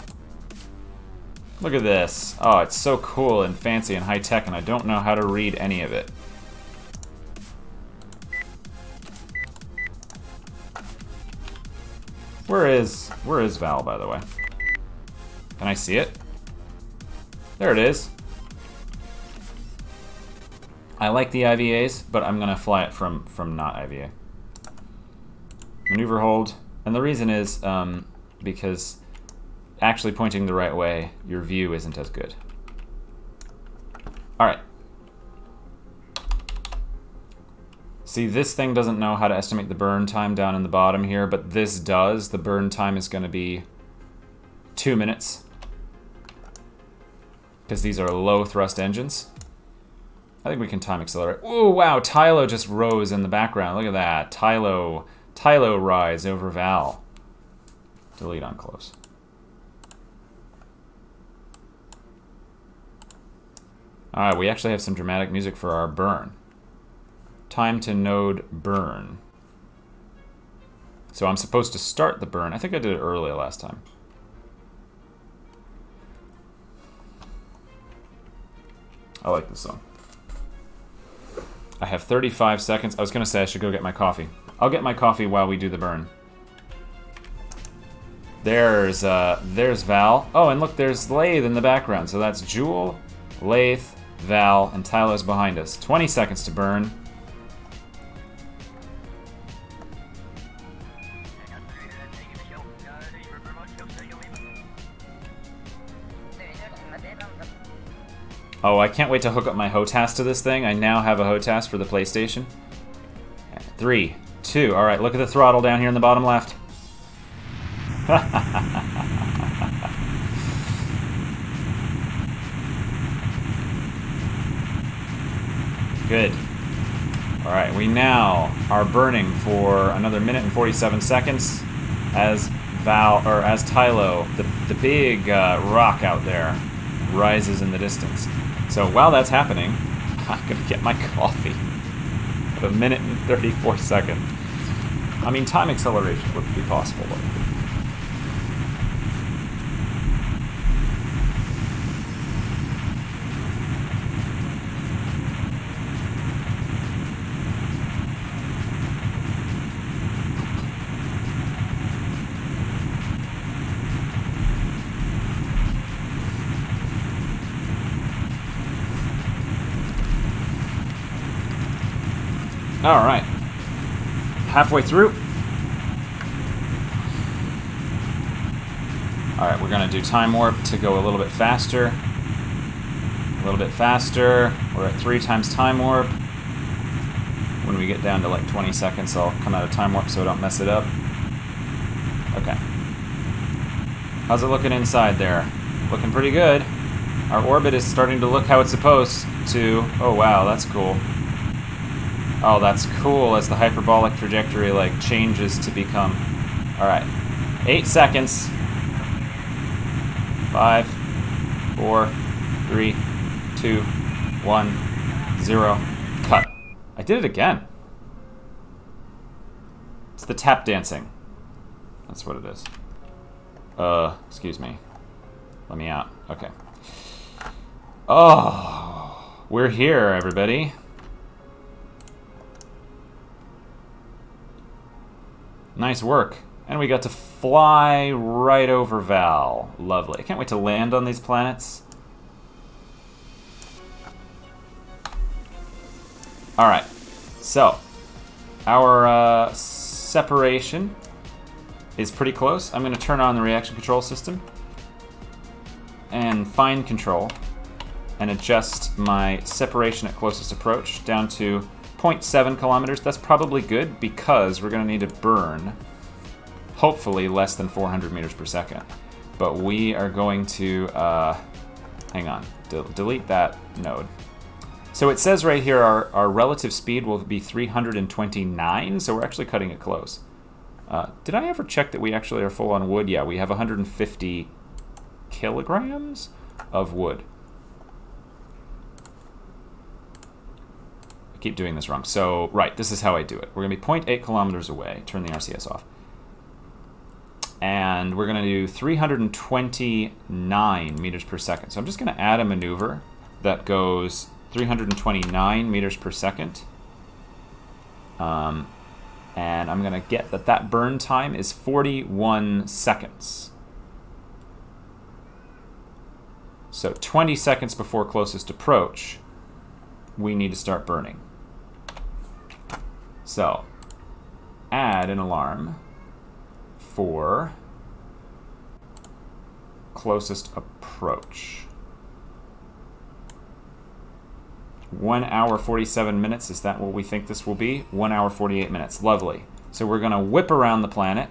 Look at this. Oh, it's so cool and fancy and high-tech, and I don't know how to read any of it. Where is... Where is Vall, by the way? Can I see it? There it is. I like the IVAs, but I'm gonna fly it from, from not IVA. Maneuver hold. And the reason is, um, because actually pointing the right way, your view isn't as good. All right. See, this thing doesn't know how to estimate the burn time down in the bottom here, but this does. The burn time is going to be two minutes because these are low thrust engines. I think we can time accelerate. Oh, wow, Tylo just rose in the background. Look at that. Tylo, Tylo rise over Vall. Delete on close. Alright, we actually have some dramatic music for our burn. Time to node burn. So I'm supposed to start the burn. I think I did it early last time. I like this song. I have 35 seconds. I was going to say I should go get my coffee. I'll get my coffee while we do the burn. There's, uh, there's Vall. Oh, and look, there's Laythe in the background. So that's Jool, Laythe, Vall, and Tylo's behind us. 20 seconds to burn. Oh, I can't wait to hook up my HOTAS to this thing. I now have a HOTAS for the PlayStation. Three, two, alright, look at the throttle down here in the bottom left. Good. Alright, we now are burning for another minute and 47 seconds as Vall, or as Tylo, the, the big uh, rock out there, rises in the distance. So while that's happening, I'm gonna get my coffee. At a minute and 34 seconds. I mean, time acceleration would be possible. All right. Halfway through. All right, we're gonna do time warp to go a little bit faster. A little bit faster. We're at three times time warp. When we get down to like 20 seconds, I'll come out of time warp so I don't mess it up. Okay. How's it looking inside there? Looking pretty good. Our orbit is starting to look how it's supposed to. Oh wow, that's cool. Oh, that's cool as the hyperbolic trajectory like changes to become. All right, eight seconds. Five, four, three, two, one, zero. Cut. I did it again. It's the tap dancing. That's what it is. Uh, excuse me. Let me out. Okay. Oh, we're here, everybody. Nice work. And we got to fly right over Vall. Lovely. I can't wait to land on these planets. Alright. So, our uh, separation is pretty close. I'm going to turn on the reaction control system and find control and adjust my separation at closest approach down to 0.7 kilometers, that's probably good because we're going to need to burn, hopefully, less than 400 meters per second. But we are going to, uh, hang on, de delete that node. So it says right here our, our relative speed will be 329, so we're actually cutting it close. Uh, did I ever check that we actually are full on wood? Yeah, we have 150 kilograms of wood. Keep doing this wrong. So, right, this is how I do it. We're going to be 0.8 kilometers away. Turn the RCS off. And we're going to do 329 meters per second. So I'm just going to add a maneuver that goes 329 meters per second. Um, and I'm going to get that that burn time is 41 seconds. So 20 seconds before closest approach, we need to start burning. So, add an alarm for closest approach. 1 hour 47 minutes, is that what we think this will be? 1 hour 48 minutes, lovely. So we're going to whip around the planet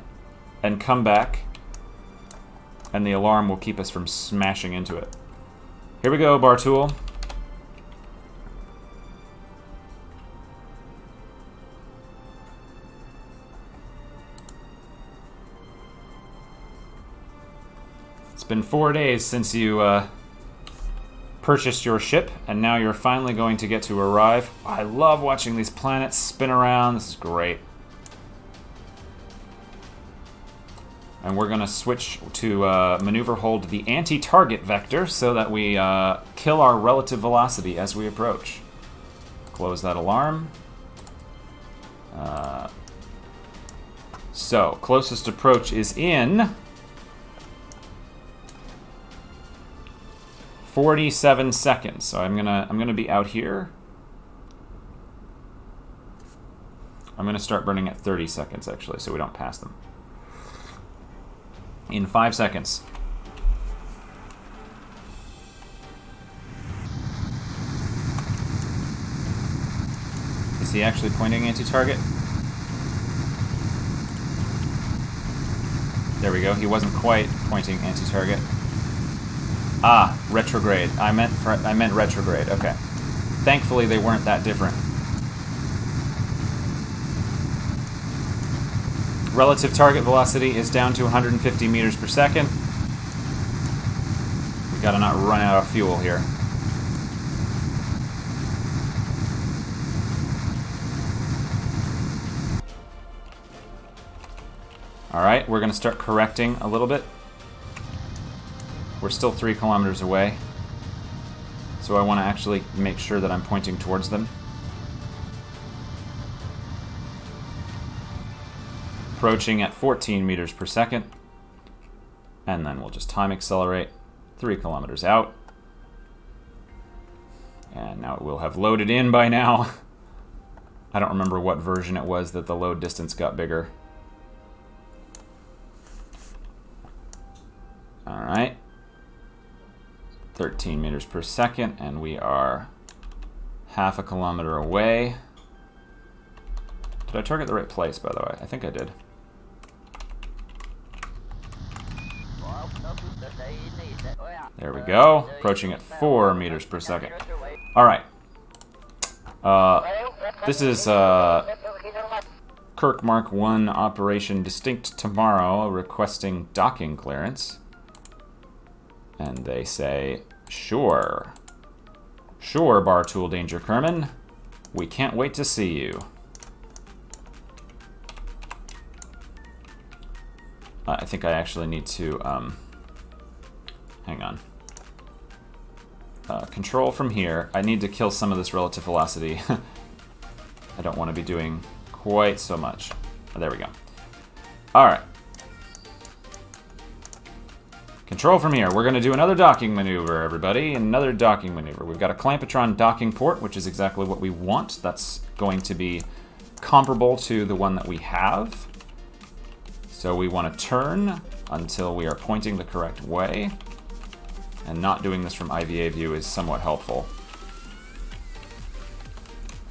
and come back, and the alarm will keep us from smashing into it. Here we go, Bartuul. It's been four days since you uh, purchased your ship, and now you're finally going to get to arrive. I love watching these planets spin around. This is great. And we're going to switch to uh, maneuver hold the anti-target vector so that we uh, kill our relative velocity as we approach. Close that alarm. Uh, so, closest approach is in... 47 seconds. So I'm gonna I'm gonna be out here. I'm gonna start burning at 30 seconds actually, so we don't pass them. In five seconds. Is he actually pointing anti-target? There we go. He wasn't quite pointing anti-target. Ah, retrograde. I meant I meant retrograde. Okay. Thankfully, they weren't that different. Relative target velocity is down to 150 meters per second. We gotta not run out of fuel here. Alright, we're gonna start correcting a little bit. We're still three kilometers away. So I want to actually make sure that I'm pointing towards them. Approaching at 14 meters per second. And then we'll just time accelerate three kilometers out. And now it will have loaded in by now. I don't remember what version it was that the load distance got bigger. Alright. 13 meters per second, and we are half a kilometer away. Did I target the right place, by the way? I think I did. There we go. Approaching at 4 meters per second. Alright. Uh, this is uh, Kirk Mark 1 Operation Distinct Tomorrow requesting docking clearance. And they say, sure. Sure, Bartuul Danger Kerman. We can't wait to see you. Uh, I think I actually need to, um, hang on. Uh, control from here. I need to kill some of this relative velocity. I don't want to be doing quite so much. Oh, there we go. Alright. Control from here. We're going to do another docking maneuver, everybody. Another docking maneuver. We've got a Clamp-O-Tron docking port, which is exactly what we want. That's going to be comparable to the one that we have. So we want to turn until we are pointing the correct way. And not doing this from IVA view is somewhat helpful.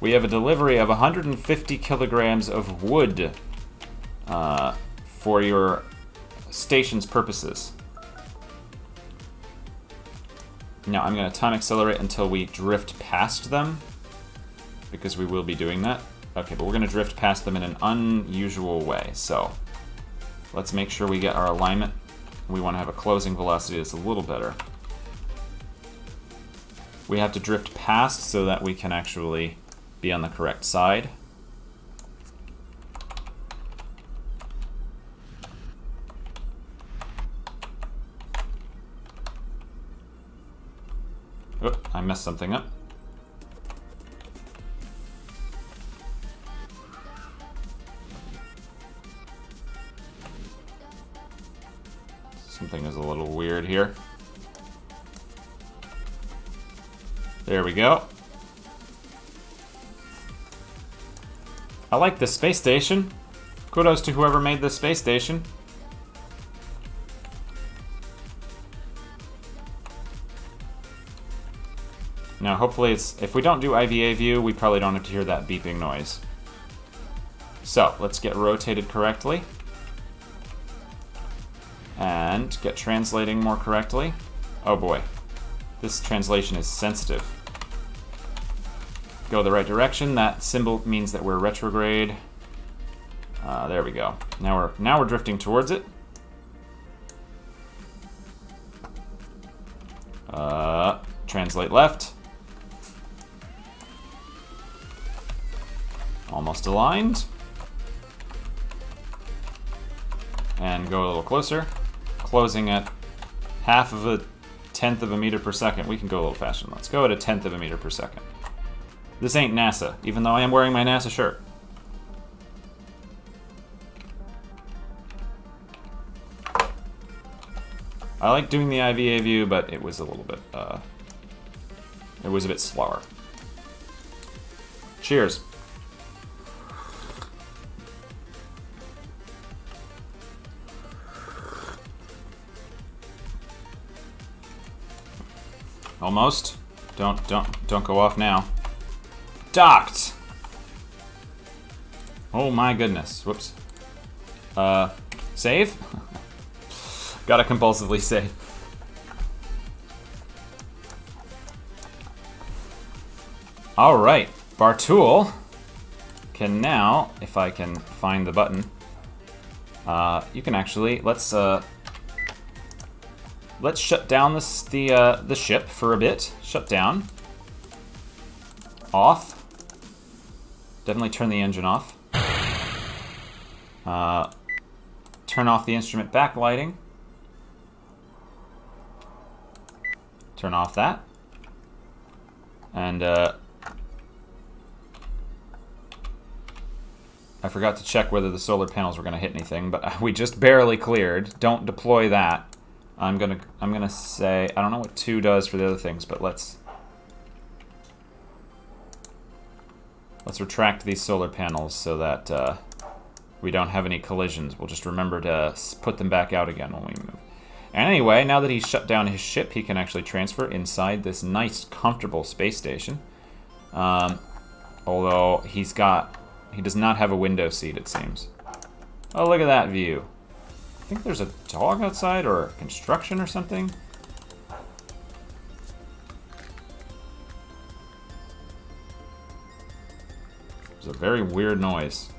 We have a delivery of 150 kilograms of wood uh, for your station's purposes. Now I'm going to time accelerate until we drift past them, because we will be doing that. Okay, but we're going to drift past them in an unusual way, so let's make sure we get our alignment. We want to have a closing velocity that's a little better. We have to drift past so that we can actually be on the correct side. I messed something up. Something is a little weird here. There we go. I like this space station. Kudos to whoever made this space station. Now hopefully it's, if we don't do IVA view, we probably don't have to hear that beeping noise. So, let's get rotated correctly. And get translating more correctly. Oh boy, this translation is sensitive. Go the right direction, that symbol means that we're retrograde. Uh, there we go. Now we're, now we're drifting towards it. Uh, translate left. Almost aligned. And go a little closer. Closing at half of a tenth of a meter per second. We can go a little faster. Let's go at a tenth of a meter per second. This ain't NASA, even though I am wearing my NASA shirt. I like doing the IVA view, but it was a little bit, uh, it was a bit slower. Cheers. Almost. Don't, don't, don't go off now. Docked! Oh my goodness. Whoops. Uh, save? Gotta compulsively save. Alright, Bartuul can now, if I can find the button, uh, you can actually, let's, uh, let's shut down this, the, uh, the ship for a bit. Shut down. Off. Definitely turn the engine off. Uh, turn off the instrument backlighting. Turn off that. And, uh, I forgot to check whether the solar panels were going to hit anything, but we just barely cleared. Don't deploy that. I'm gonna I'm gonna say I don't know what two does for the other things, but let's let's retract these solar panels so that uh, we don't have any collisions. We'll just remember to put them back out again when we move. And anyway, now that he's shut down his ship, he can actually transfer inside this nice, comfortable space station. Um, although he's got, he does not have a window seat, it seems. Oh, look at that view. I think there's a dog outside or construction or something. There's a very weird noise.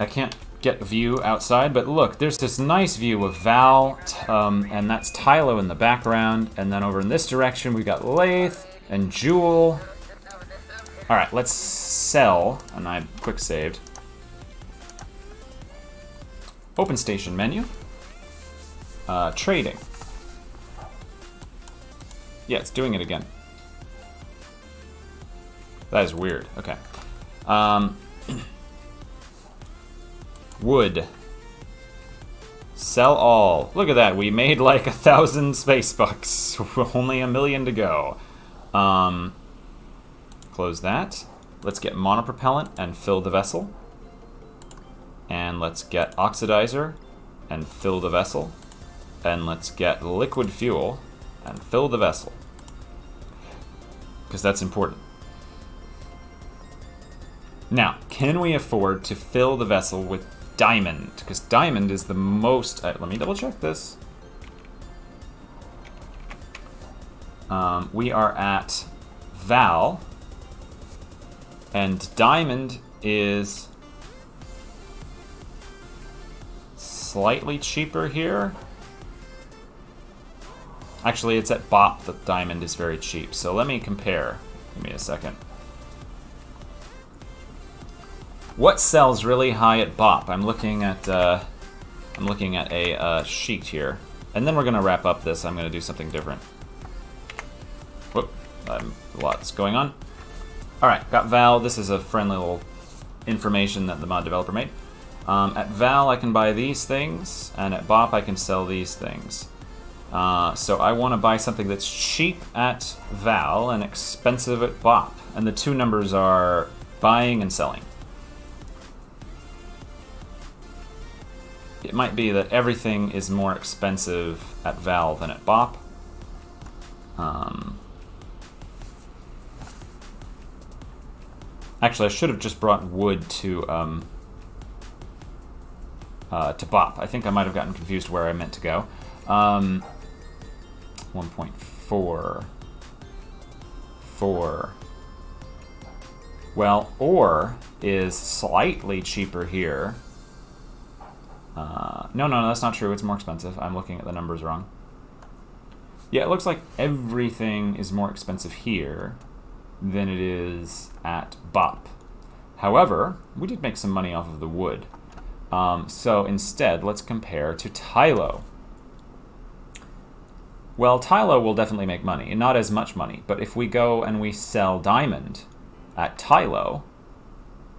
I can't get a view outside, but look, there's this nice view of Vall, um, and that's Tylo in the background, and then over in this direction we've got Laythe and Jool. Alright, let's sell, and I quick saved. Open station menu. Uh, trading. Yeah, it's doing it again. That is weird. Okay. Um, wood. Sell all. Look at that. We made like a thousand space bucks. Only a million to go. Um, close that. Let's get monopropellant and fill the vessel. And let's get oxidizer and fill the vessel. And let's get liquid fuel and fill the vessel. Because that's important. Now, can we afford to fill the vessel with diamond? Because diamond is the most... Uh, let me double check this. Um, we are at Vall. And diamond is slightly cheaper here. Actually, it's at Bop that diamond is very cheap. So let me compare. Give me a second. What sells really high at Bop? I'm looking at uh, I'm looking at a uh, sheet here, and then we're gonna wrap up this. I'm gonna do something different. Whoop, um, lot's going on. All right, got Vall. This is a friendly little information that the mod developer made. Um, at Vall, I can buy these things, and at Bop, I can sell these things. Uh, so I want to buy something that's cheap at Vall and expensive at Bop. And the two numbers are buying and selling. It might be that everything is more expensive at Vall than at Bop. Um, actually, I should have just brought wood to um, uh, to Bop. I think I might have gotten confused where I meant to go. Um, 1.4. 4. Well, ore is slightly cheaper here Uh, no, no, no, that's not true. It's more expensive. I'm looking at the numbers wrong. Yeah, it looks like everything is more expensive here than it is at Bop. However, we did make some money off of the wood. Um, so instead, let's compare to Tylo. Well, Tylo will definitely make money, not as much money, but if we go and we sell diamond at Tylo,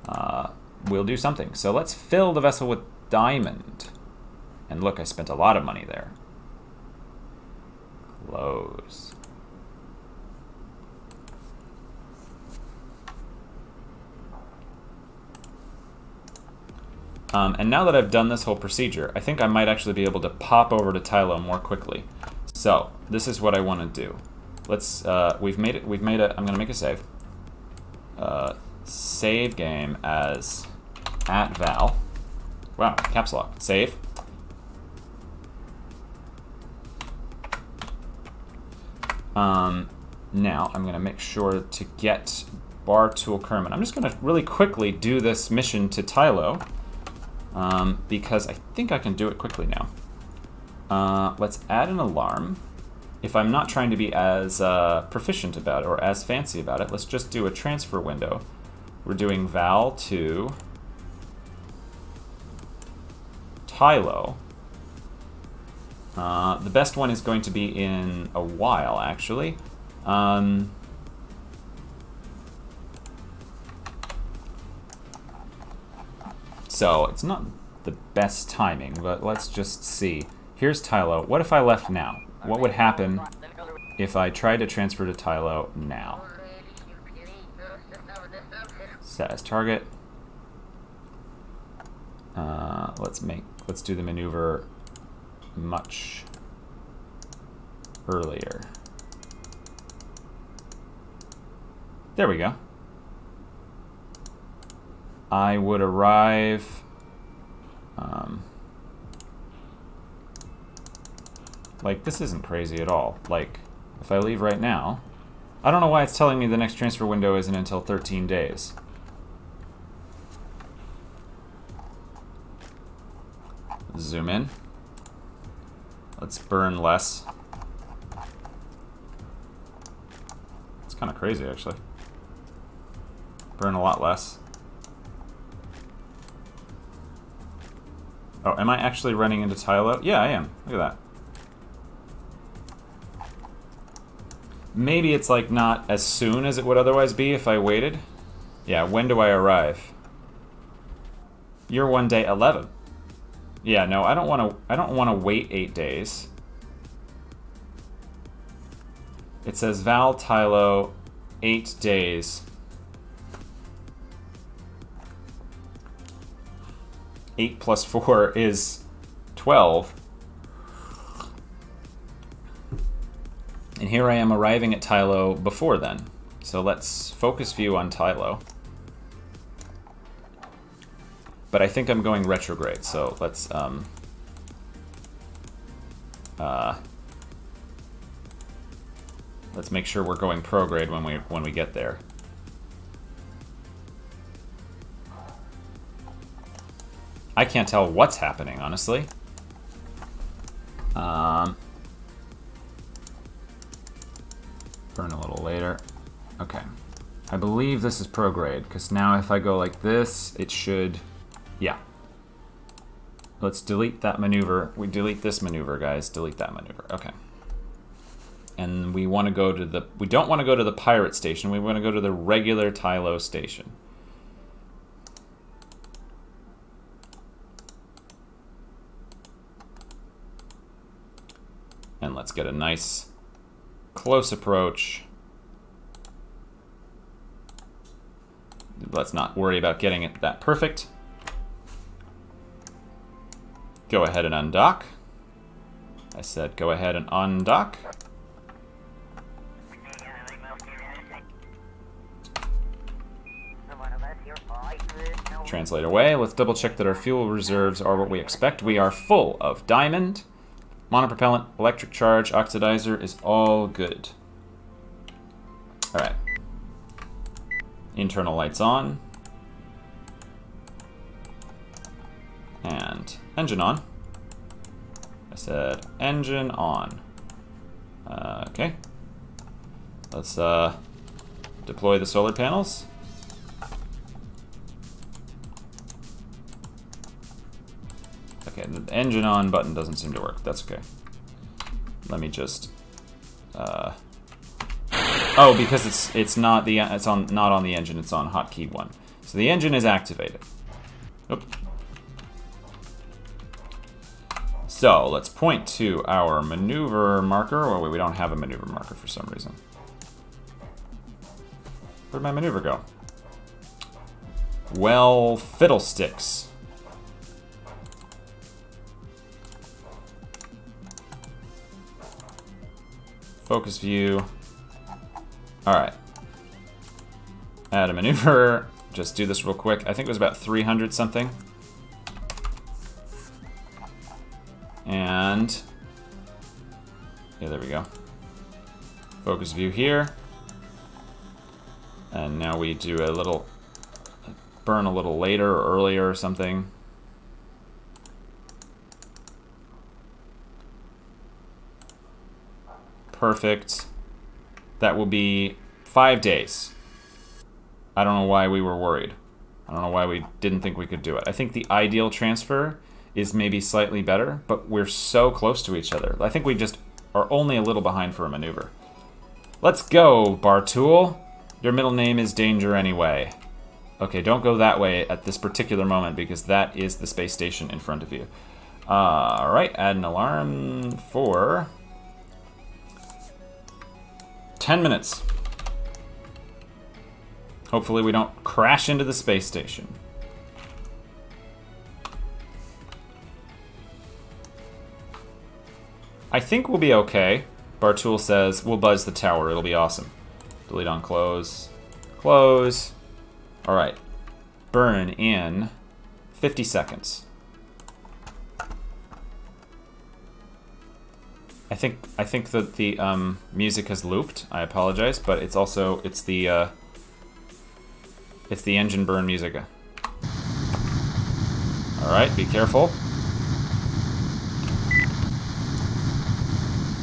uh, we'll do something. So let's fill the vessel with diamond. And look, I spent a lot of money there. Close. Um, and now that I've done this whole procedure, I think I might actually be able to pop over to Tylo more quickly. So this is what I want to do. Let's. Uh, we've made it. We've made it. I'm gonna make a save. Uh, save game as at val. Wow, caps lock. Save. Um, now I'm gonna make sure to get Bartuul Kerman. I'm just gonna really quickly do this mission to Tylo um, because I think I can do it quickly now. Uh, let's add an alarm. If I'm not trying to be as uh, proficient about it or as fancy about it, let's just do a transfer window. We're doing Vall to Tylo. Uh, the best one is going to be in a while, actually. Um, So it's not the best timing, but let's just see. Here's Tylo. What if I left now? What would happen if I tried to transfer to Tylo now? Set as target. Uh, let's make let's do the maneuver much earlier. There we go. I would arrive. Um, like, this isn't crazy at all. Like, if I leave right now, I don't know why it's telling me the next transfer window isn't until 13 days. Zoom in. Let's burn less. It's kind of crazy, actually. Burn a lot less. Oh, am I actually running into Tylo? Yeah, I am. Look at that. Maybe it's like not as soon as it would otherwise be if I waited. Yeah, when do I arrive? You're one day 11. Yeah, no, I don't want to I don't want to wait 8 days. It says Vall Tylo 8 days 8 plus 4 is 12. And here I am arriving at Tylo before then. So let's focus view on Tylo. But I think I'm going retrograde, so let's um, uh, let's make sure we're going prograde when we when we get there. I can't tell what's happening, honestly. Um, burn a little later. Okay. I believe this is prograde, because now if I go like this, it should... Yeah. Let's delete that maneuver. We delete this maneuver, guys. Delete that maneuver. Okay. And we want to go to the... We don't want to go to the pirate station. We want to go to the regular Tylo station. And let's get a nice close approach. Let's not worry about getting it that perfect. Go ahead and undock. I said go ahead and undock. Translate away. Let's double check that our fuel reserves are what we expect. We are full of diamond, Monopropellant, electric charge, oxidizer is all good. Alright. Internal lights on. And engine on. I said engine on. Uh, okay. Let's uh, deploy the solar panels. Okay, the engine on button doesn't seem to work. That's okay. Let me just. Uh, oh, because it's it's not the it's on not on the engine. It's on hotkey one. So the engine is activated. Oop. So let's point to our maneuver marker. Oh, wait, we don't have a maneuver marker for some reason. Where'd my maneuver go? Well, fiddlesticks. Focus view. Alright. Add a maneuver. Just do this real quick. I think it was about 300 something. And... Yeah, there we go. Focus view here. And now we do a little... Burn a little later or earlier or something. Perfect. That will be five days. I don't know why we were worried. I don't know why we didn't think we could do it. I think the ideal transfer is maybe slightly better, but we're so close to each other. I think we just are only a little behind for a maneuver. Let's go, Bartuul. Your middle name is Danger anyway. Okay, don't go that way at this particular moment because that is the space station in front of you. Uh, Alright, add an alarm for 10 minutes. Hopefully we don't crash into the space station. I think we'll be okay. Bartuul says, we'll buzz the tower, it'll be awesome. Delete on close. Close. Alright. Burn in 50 seconds. I think I think that the um, music has looped. I apologize, but it's also it's the uh, it's the engine burn music. All right, be careful.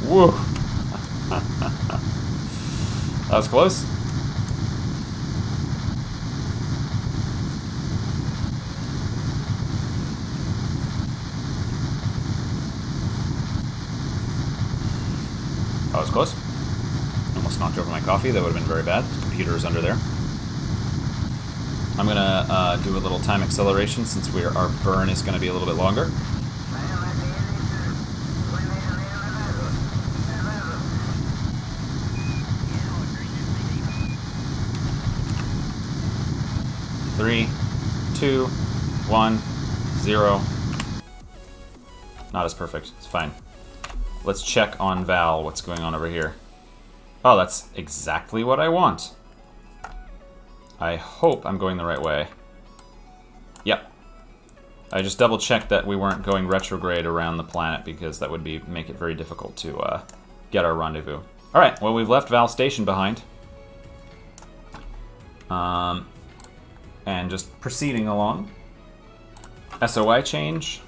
Woo! that was close. Close. Almost knocked over my coffee. That would have been very bad. The computer is under there. I'm gonna uh, do a little time acceleration since we are, our burn is gonna be a little bit longer. Three, two, one, zero. Not as perfect. It's fine. Let's check on Vall what's going on over here. Oh, that's exactly what I want. I hope I'm going the right way. Yep. I just double checked that we weren't going retrograde around the planet because that would be make it very difficult to uh, get our rendezvous. Alright, well we've left Vall Station behind. Um, and just proceeding along. SOI change.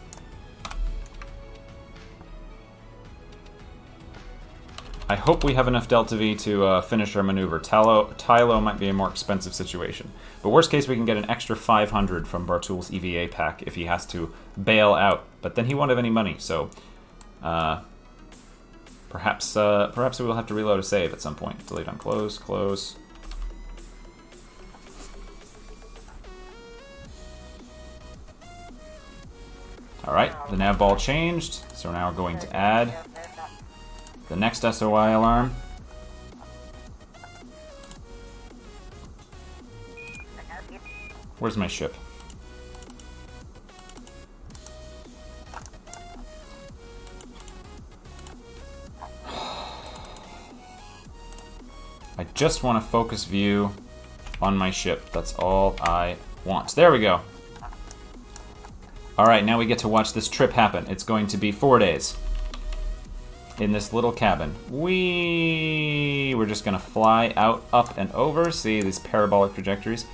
I hope we have enough Delta V to uh, finish our maneuver. Tylo, Tylo might be a more expensive situation. But worst case, we can get an extra 500 from Bartuul's EVA pack if he has to bail out. But then he won't have any money, so... Uh, perhaps, uh, perhaps we will have to reload a save at some point. Delete on close, close. Alright, the nav ball changed, so now we're going to add the next SOI alarm. Where's my ship? I just want a focus view on my ship. That's all I want. There we go. Alright, now we get to watch this trip happen. It's going to be four days in this little cabin. We we're just gonna fly out, up, and over. See these parabolic trajectories.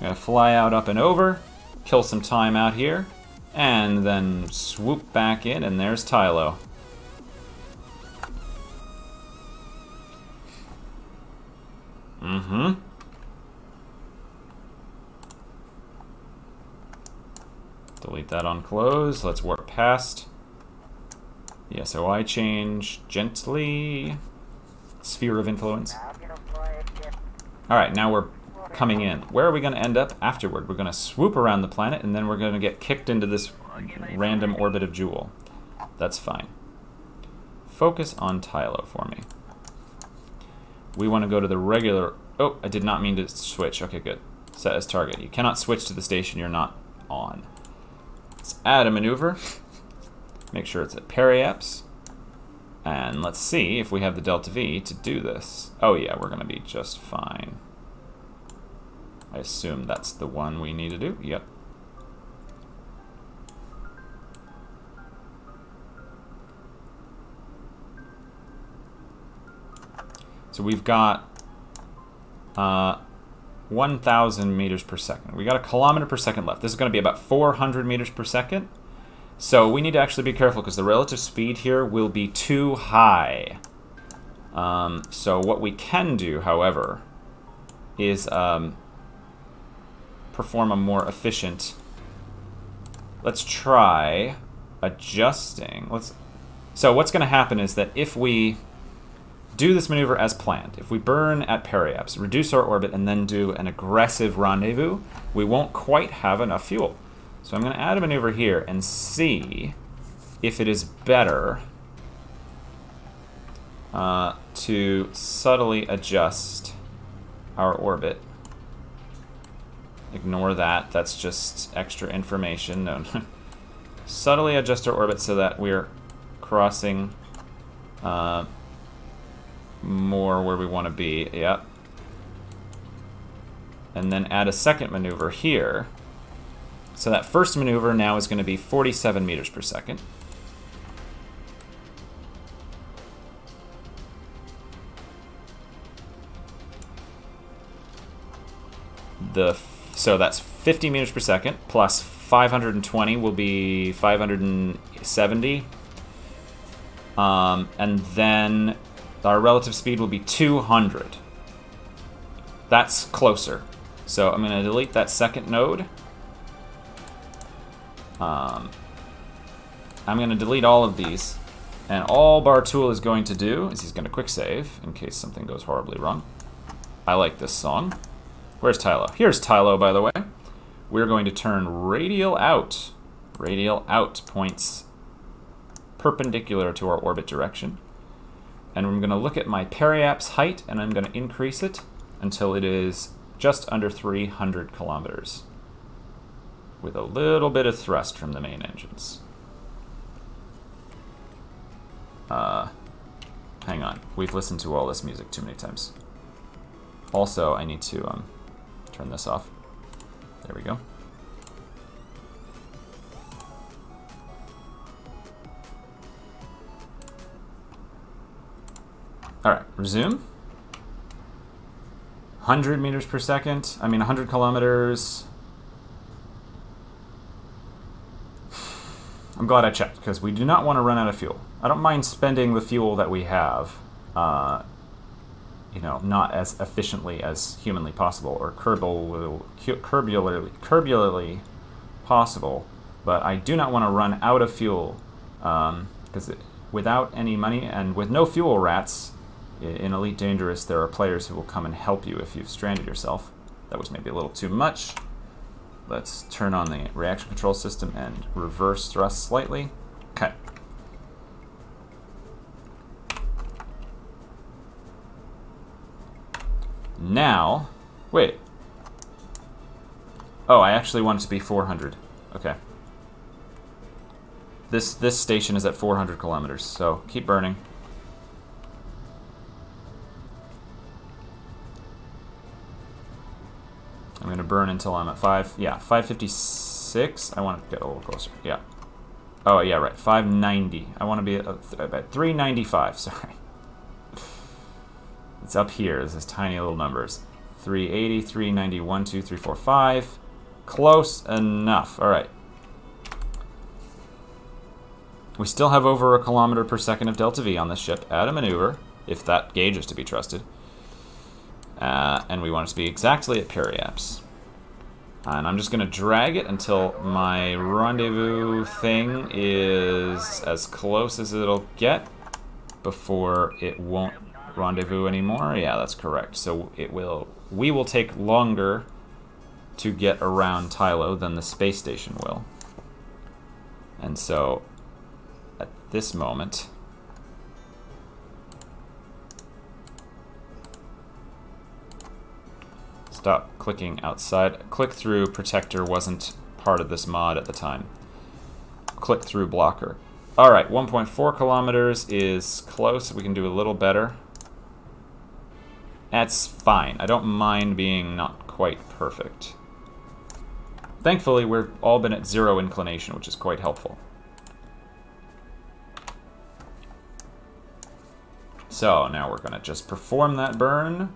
We're gonna fly out, up, and over, kill some time out here, And then swoop back in, and there's Tylo. Mm-hmm. Delete that on close. Let's warp past. The I change gently. Sphere of influence. Alright, now we're coming in. Where are we going to end up afterward? We're going to swoop around the planet, and then we're going to get kicked into this random orbit of Jool. That's fine. Focus on Tylo for me. We want to go to the regular... Oh, I did not mean to switch. Okay, good. Set as target. You cannot switch to the station you're not on. Let's add a maneuver. Make sure it's at periaps. And let's see if we have the delta V to do this. Oh yeah, we're going to be just fine. I assume that's the one we need to do. Yep. So we've got uh, 1,000 meters per second. We got a kilometer per second left. This is going to be about 400 meters per second. So we need to actually be careful because the relative speed here will be too high. Um, so what we can do, however, is um, perform a more efficient... Let's try adjusting. Let's. So what's going to happen is that if we do this maneuver as planned, if we burn at periaps, reduce our orbit, and then do an aggressive rendezvous, we won't quite have enough fuel. So I'm going to add a maneuver here and see if it is better uh, to subtly adjust our orbit. Ignore that, that's just extra information. No, subtly adjust our orbit so that we're crossing uh, more where we want to be. Yep. And then add a second maneuver here so that first maneuver now is going to be 47 meters per second. The so that's 50 meters per second plus 520 will be 570. Um, and then our relative speed will be 200. That's closer. So I'm going to delete that second node. Um, I'm going to delete all of these. And all Bartuul is going to do is he's going to quick save in case something goes horribly wrong. I like this song. Where's Tylo? Here's Tylo, by the way. We're going to turn radial out. Radial out points perpendicular to our orbit direction. And I'm going to look at my periaps height, and I'm going to increase it until it is just under 300 kilometers with a little bit of thrust from the main engines. Uh, hang on. We've listened to all this music too many times. Also, I need to um, turn this off. There we go. Alright, resume. 100 meters per second. I mean, 100 kilometers. I'm glad I checked, because we do not want to run out of fuel. I don't mind spending the fuel that we have, uh, you know, not as efficiently as humanly possible, or curbularly, curbularly possible, but I do not want to run out of fuel, because um, without any money, and with no fuel rats, in Elite Dangerous, there are players who will come and help you if you've stranded yourself. That was maybe a little too much. Let's turn on the reaction control system and reverse thrust slightly. Okay. Now, wait. Oh, I actually want it to be 400. Okay. This this station is at 400 kilometers, so keep burning. I'm going to burn until I'm at 5. Yeah, 556. I want to get a little closer. Yeah. Oh, yeah, right. 590. I want to be at, at 395. Sorry. It's up here. This is tiny little numbers. 380, 390, 1, 2, 3, 4, 5. Close enough. All right. We still have over a kilometer per second of delta V on this ship. Add a maneuver, if that gauge is to be trusted. Uh, and we want it to be exactly at periaps. And I'm just going to drag it until my rendezvous thing is as close as it'll get before it won't rendezvous anymore. Yeah, that's correct. So it will. We will take longer to get around Tylo than the space station will. And so at this moment, stop clicking outside. Click through protector wasn't part of this mod at the time. Click through blocker. All right, 1.4 kilometers is close. We can do a little better. That's fine. I don't mind being not quite perfect. Thankfully, we've all been at zero inclination, which is quite helpful. So now we're going to just perform that burn.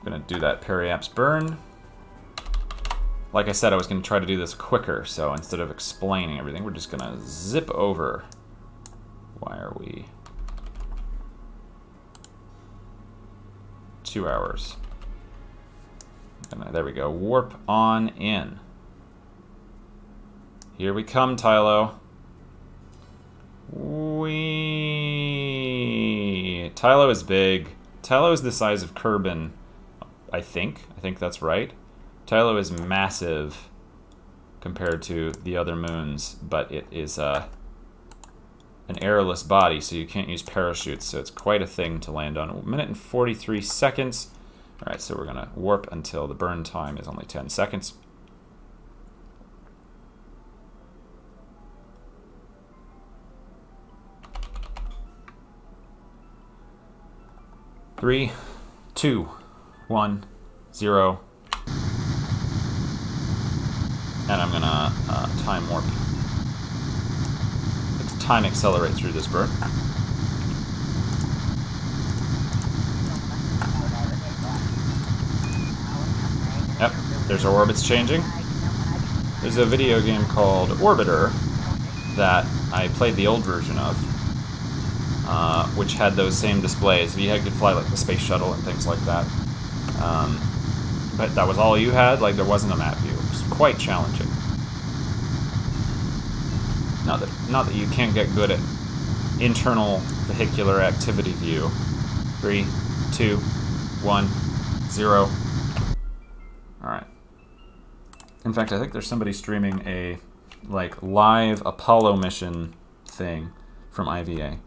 I'm to do that periaps burn. Like I said, I was to try to do this quicker, so instead of explaining everything, we're just to zip over. Why are we... Two hours. there we go. Warp on in. Here we come, Tylo. We Tylo is big. Tylo is the size of Kerbin I think. I think that's right. Tylo is massive compared to the other moons, but it is uh, an airless body, so you can't use parachutes, so it's quite a thing to land on. A minute and 43 seconds. All right, so we're going to warp until the burn time is only 10 seconds. Three, two, one, zero. And I'm gonna uh, time warp. Time accelerate through this burn. Yep, there's our orbits changing. There's a video game called Orbiter that I played the old version of, uh, which had those same displays. You could fly like the space shuttle and things like that. Um, but that was all you had? Like, there wasn't a map view. It was quite challenging. Not that, not that you can't get good at internal vehicular activity view. Three, two, one, zero. Alright. In fact, I think there's somebody streaming a, like, live Apollo mission thing from IVA.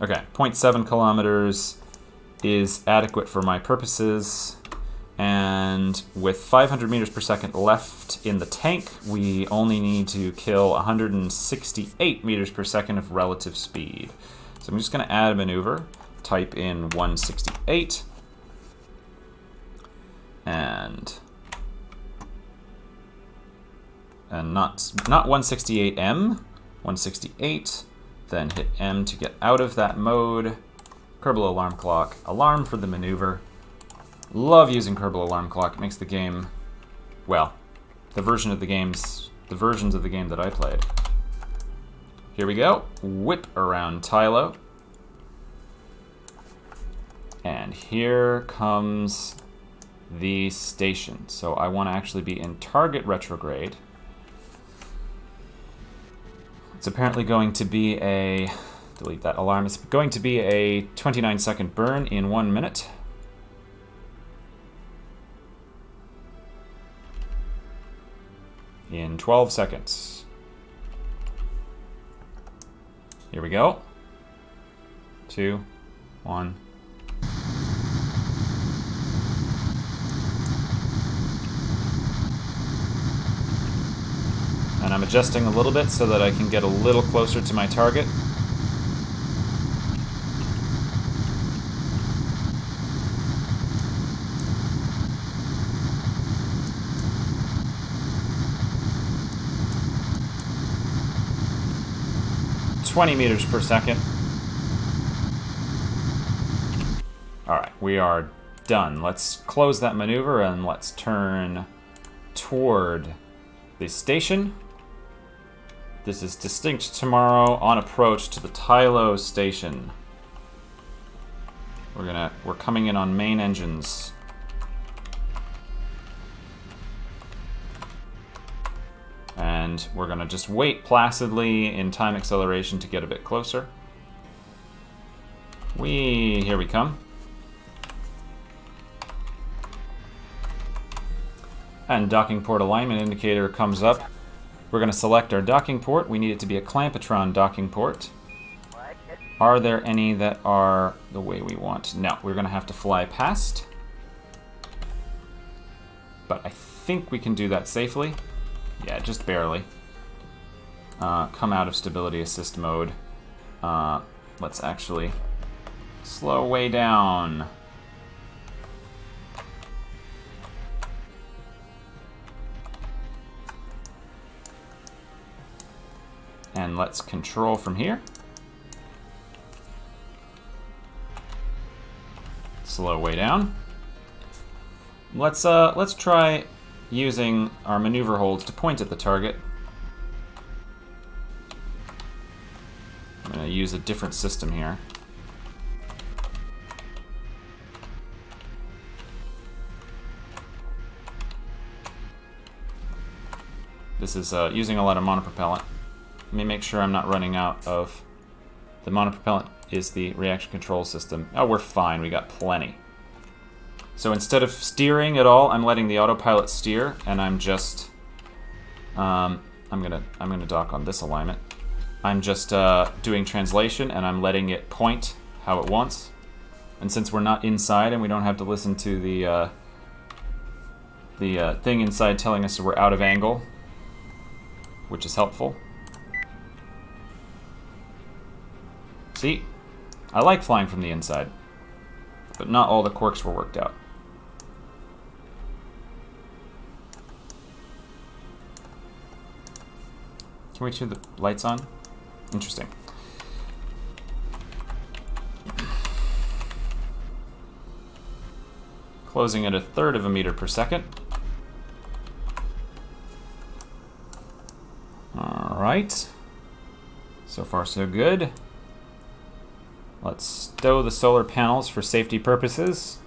Okay, 0.7 kilometers is adequate for my purposes. And with 500 meters per second left in the tank, we only need to kill 168 meters per second of relative speed. So I'm just going to add a maneuver, type in 168, and and not not 168M, 168 then hit M to get out of that mode. Kerbal Alarm Clock. Alarm for the maneuver. Love using Kerbal Alarm Clock. It makes the game, well, the version of the games, the versions of the game that I played. Here we go. Whip around Tylo. And here comes the station. So I want to actually be in target retrograde. It's apparently going to be a, delete that alarm, it's going to be a 29 second burn in one minute. In 12 seconds. Here we go. Two, one. And I'm adjusting a little bit so that I can get a little closer to my target. Twenty meters per second. Alright, we are done. Let's close that maneuver and let's turn toward the station. This is distinct tomorrow on approach to the Tylo station. We're gonna we're coming in on main engines. And we're gonna just wait placidly in time acceleration to get a bit closer. We here we come. And docking port alignment indicator comes up. We're going to select our docking port. We need it to be a Clamp-O-Tron docking port. Are there any that are the way we want? No, we're going to have to fly past. But I think we can do that safely. Yeah, just barely. Uh, come out of stability assist mode. Uh, let's actually slow way down. And let's control from here. Slow way down. Let's uh let's try using our maneuver holds to point at the target. I'm gonna use a different system here. This is uh, using a lot of monopropellant. Let me make sure I'm not running out of... The monopropellant is the reaction control system. Oh, we're fine. We got plenty. So instead of steering at all, I'm letting the autopilot steer, and I'm just... Um, I'm gonna I'm gonna dock on this alignment. I'm just uh, doing translation, and I'm letting it point how it wants. And since we're not inside, and we don't have to listen to the uh, the uh, thing inside telling us we're out of angle, which is helpful. See? I like flying from the inside, but not all the quirks were worked out. Can we turn the lights on? Interesting. Closing at a third of a meter per second. All right. So far, so good. Let's stow the solar panels for safety purposes.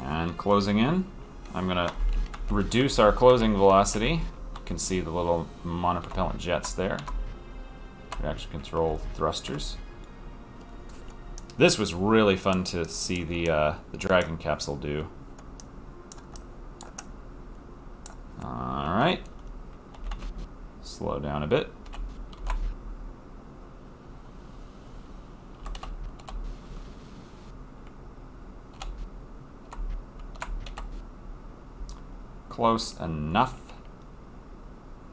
And closing in. I'm going to reduce our closing velocity. You can see the little monopropellant jets there. Reaction control thrusters. This was really fun to see the, uh, the Dragon capsule do. Alright. Slow down a bit. Close enough.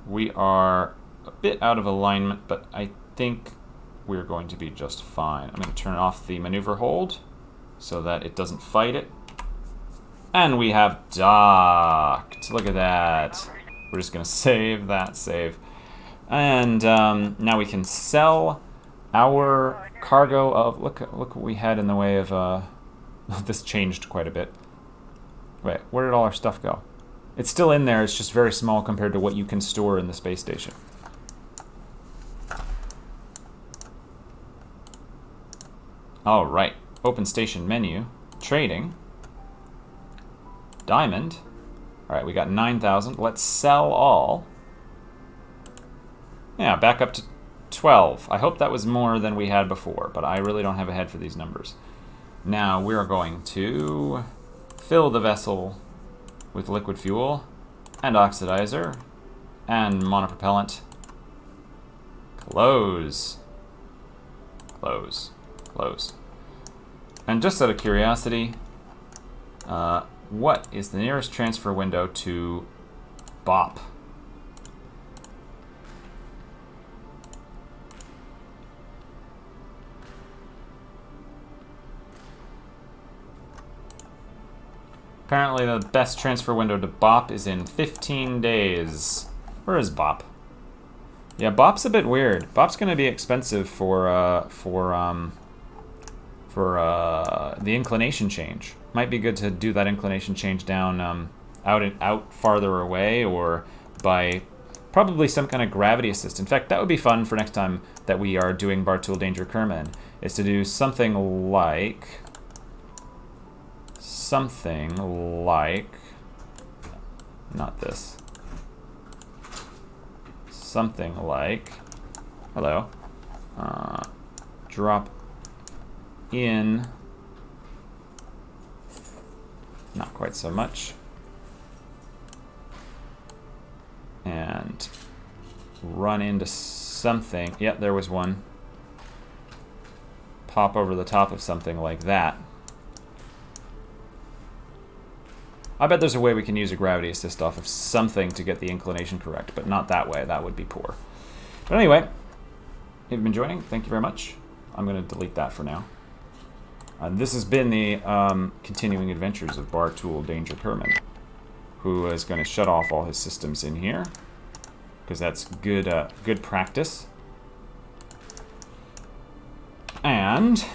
We are a bit out of alignment, but I think we're going to be just fine. I'm going to turn off the maneuver hold so that it doesn't fight it. And we have docked. Look at that. We're just going to save that save. And um, now we can sell our cargo of... Look, look what we had in the way of... Uh, this changed quite a bit. Wait, where did all our stuff go? It's still in there, it's just very small compared to what you can store in the space station. All right, open station menu, trading, diamond. All right, we got 9,000. Let's sell all. Yeah, back up to 12. I hope that was more than we had before, but I really don't have a head for these numbers. Now we're going to fill the vessel with liquid fuel and oxidizer and monopropellant. Close. Close. Close. And just out of curiosity, uh, what is the nearest transfer window to BOP? Apparently the best transfer window to Bop is in 15 days. Where is Bop? Yeah, Bop's a bit weird. Bop's going to be expensive for, uh, for, um, for, uh, the inclination change. Might be good to do that inclination change down, um, out and out farther away or by probably some kind of gravity assist. In fact, that would be fun for next time that we are doing Bartuul Danger Kerman, is to do something like... Something like... Not this. Something like... Hello. Uh, drop in... Not quite so much. and run into something. Yep, there was one. Pop over the top of something like that. I bet there's a way we can use a gravity assist off of something to get the inclination correct, but not that way. That would be poor. But anyway, if you've been joining, thank you very much. I'm going to delete that for now. Uh, this has been the um, continuing adventures of Bartuul Danger Kerman who is going to shut off all his systems in here because that's good uh, good practice. And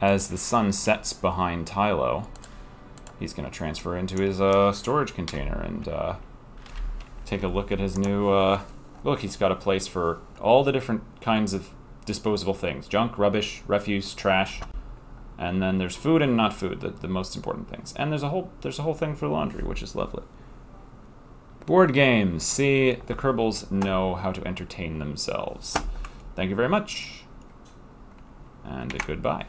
as the sun sets behind Tylo, he's going to transfer into his uh, storage container and uh, take a look at his new... Uh, look, he's got a place for all the different kinds of disposable things. Junk, rubbish, refuse, trash. And then there's food and not food, the, the most important things. And there's a whole there's a whole thing for laundry, which is lovely. Board games. See, the Kerbals know how to entertain themselves. Thank you very much. And goodbye.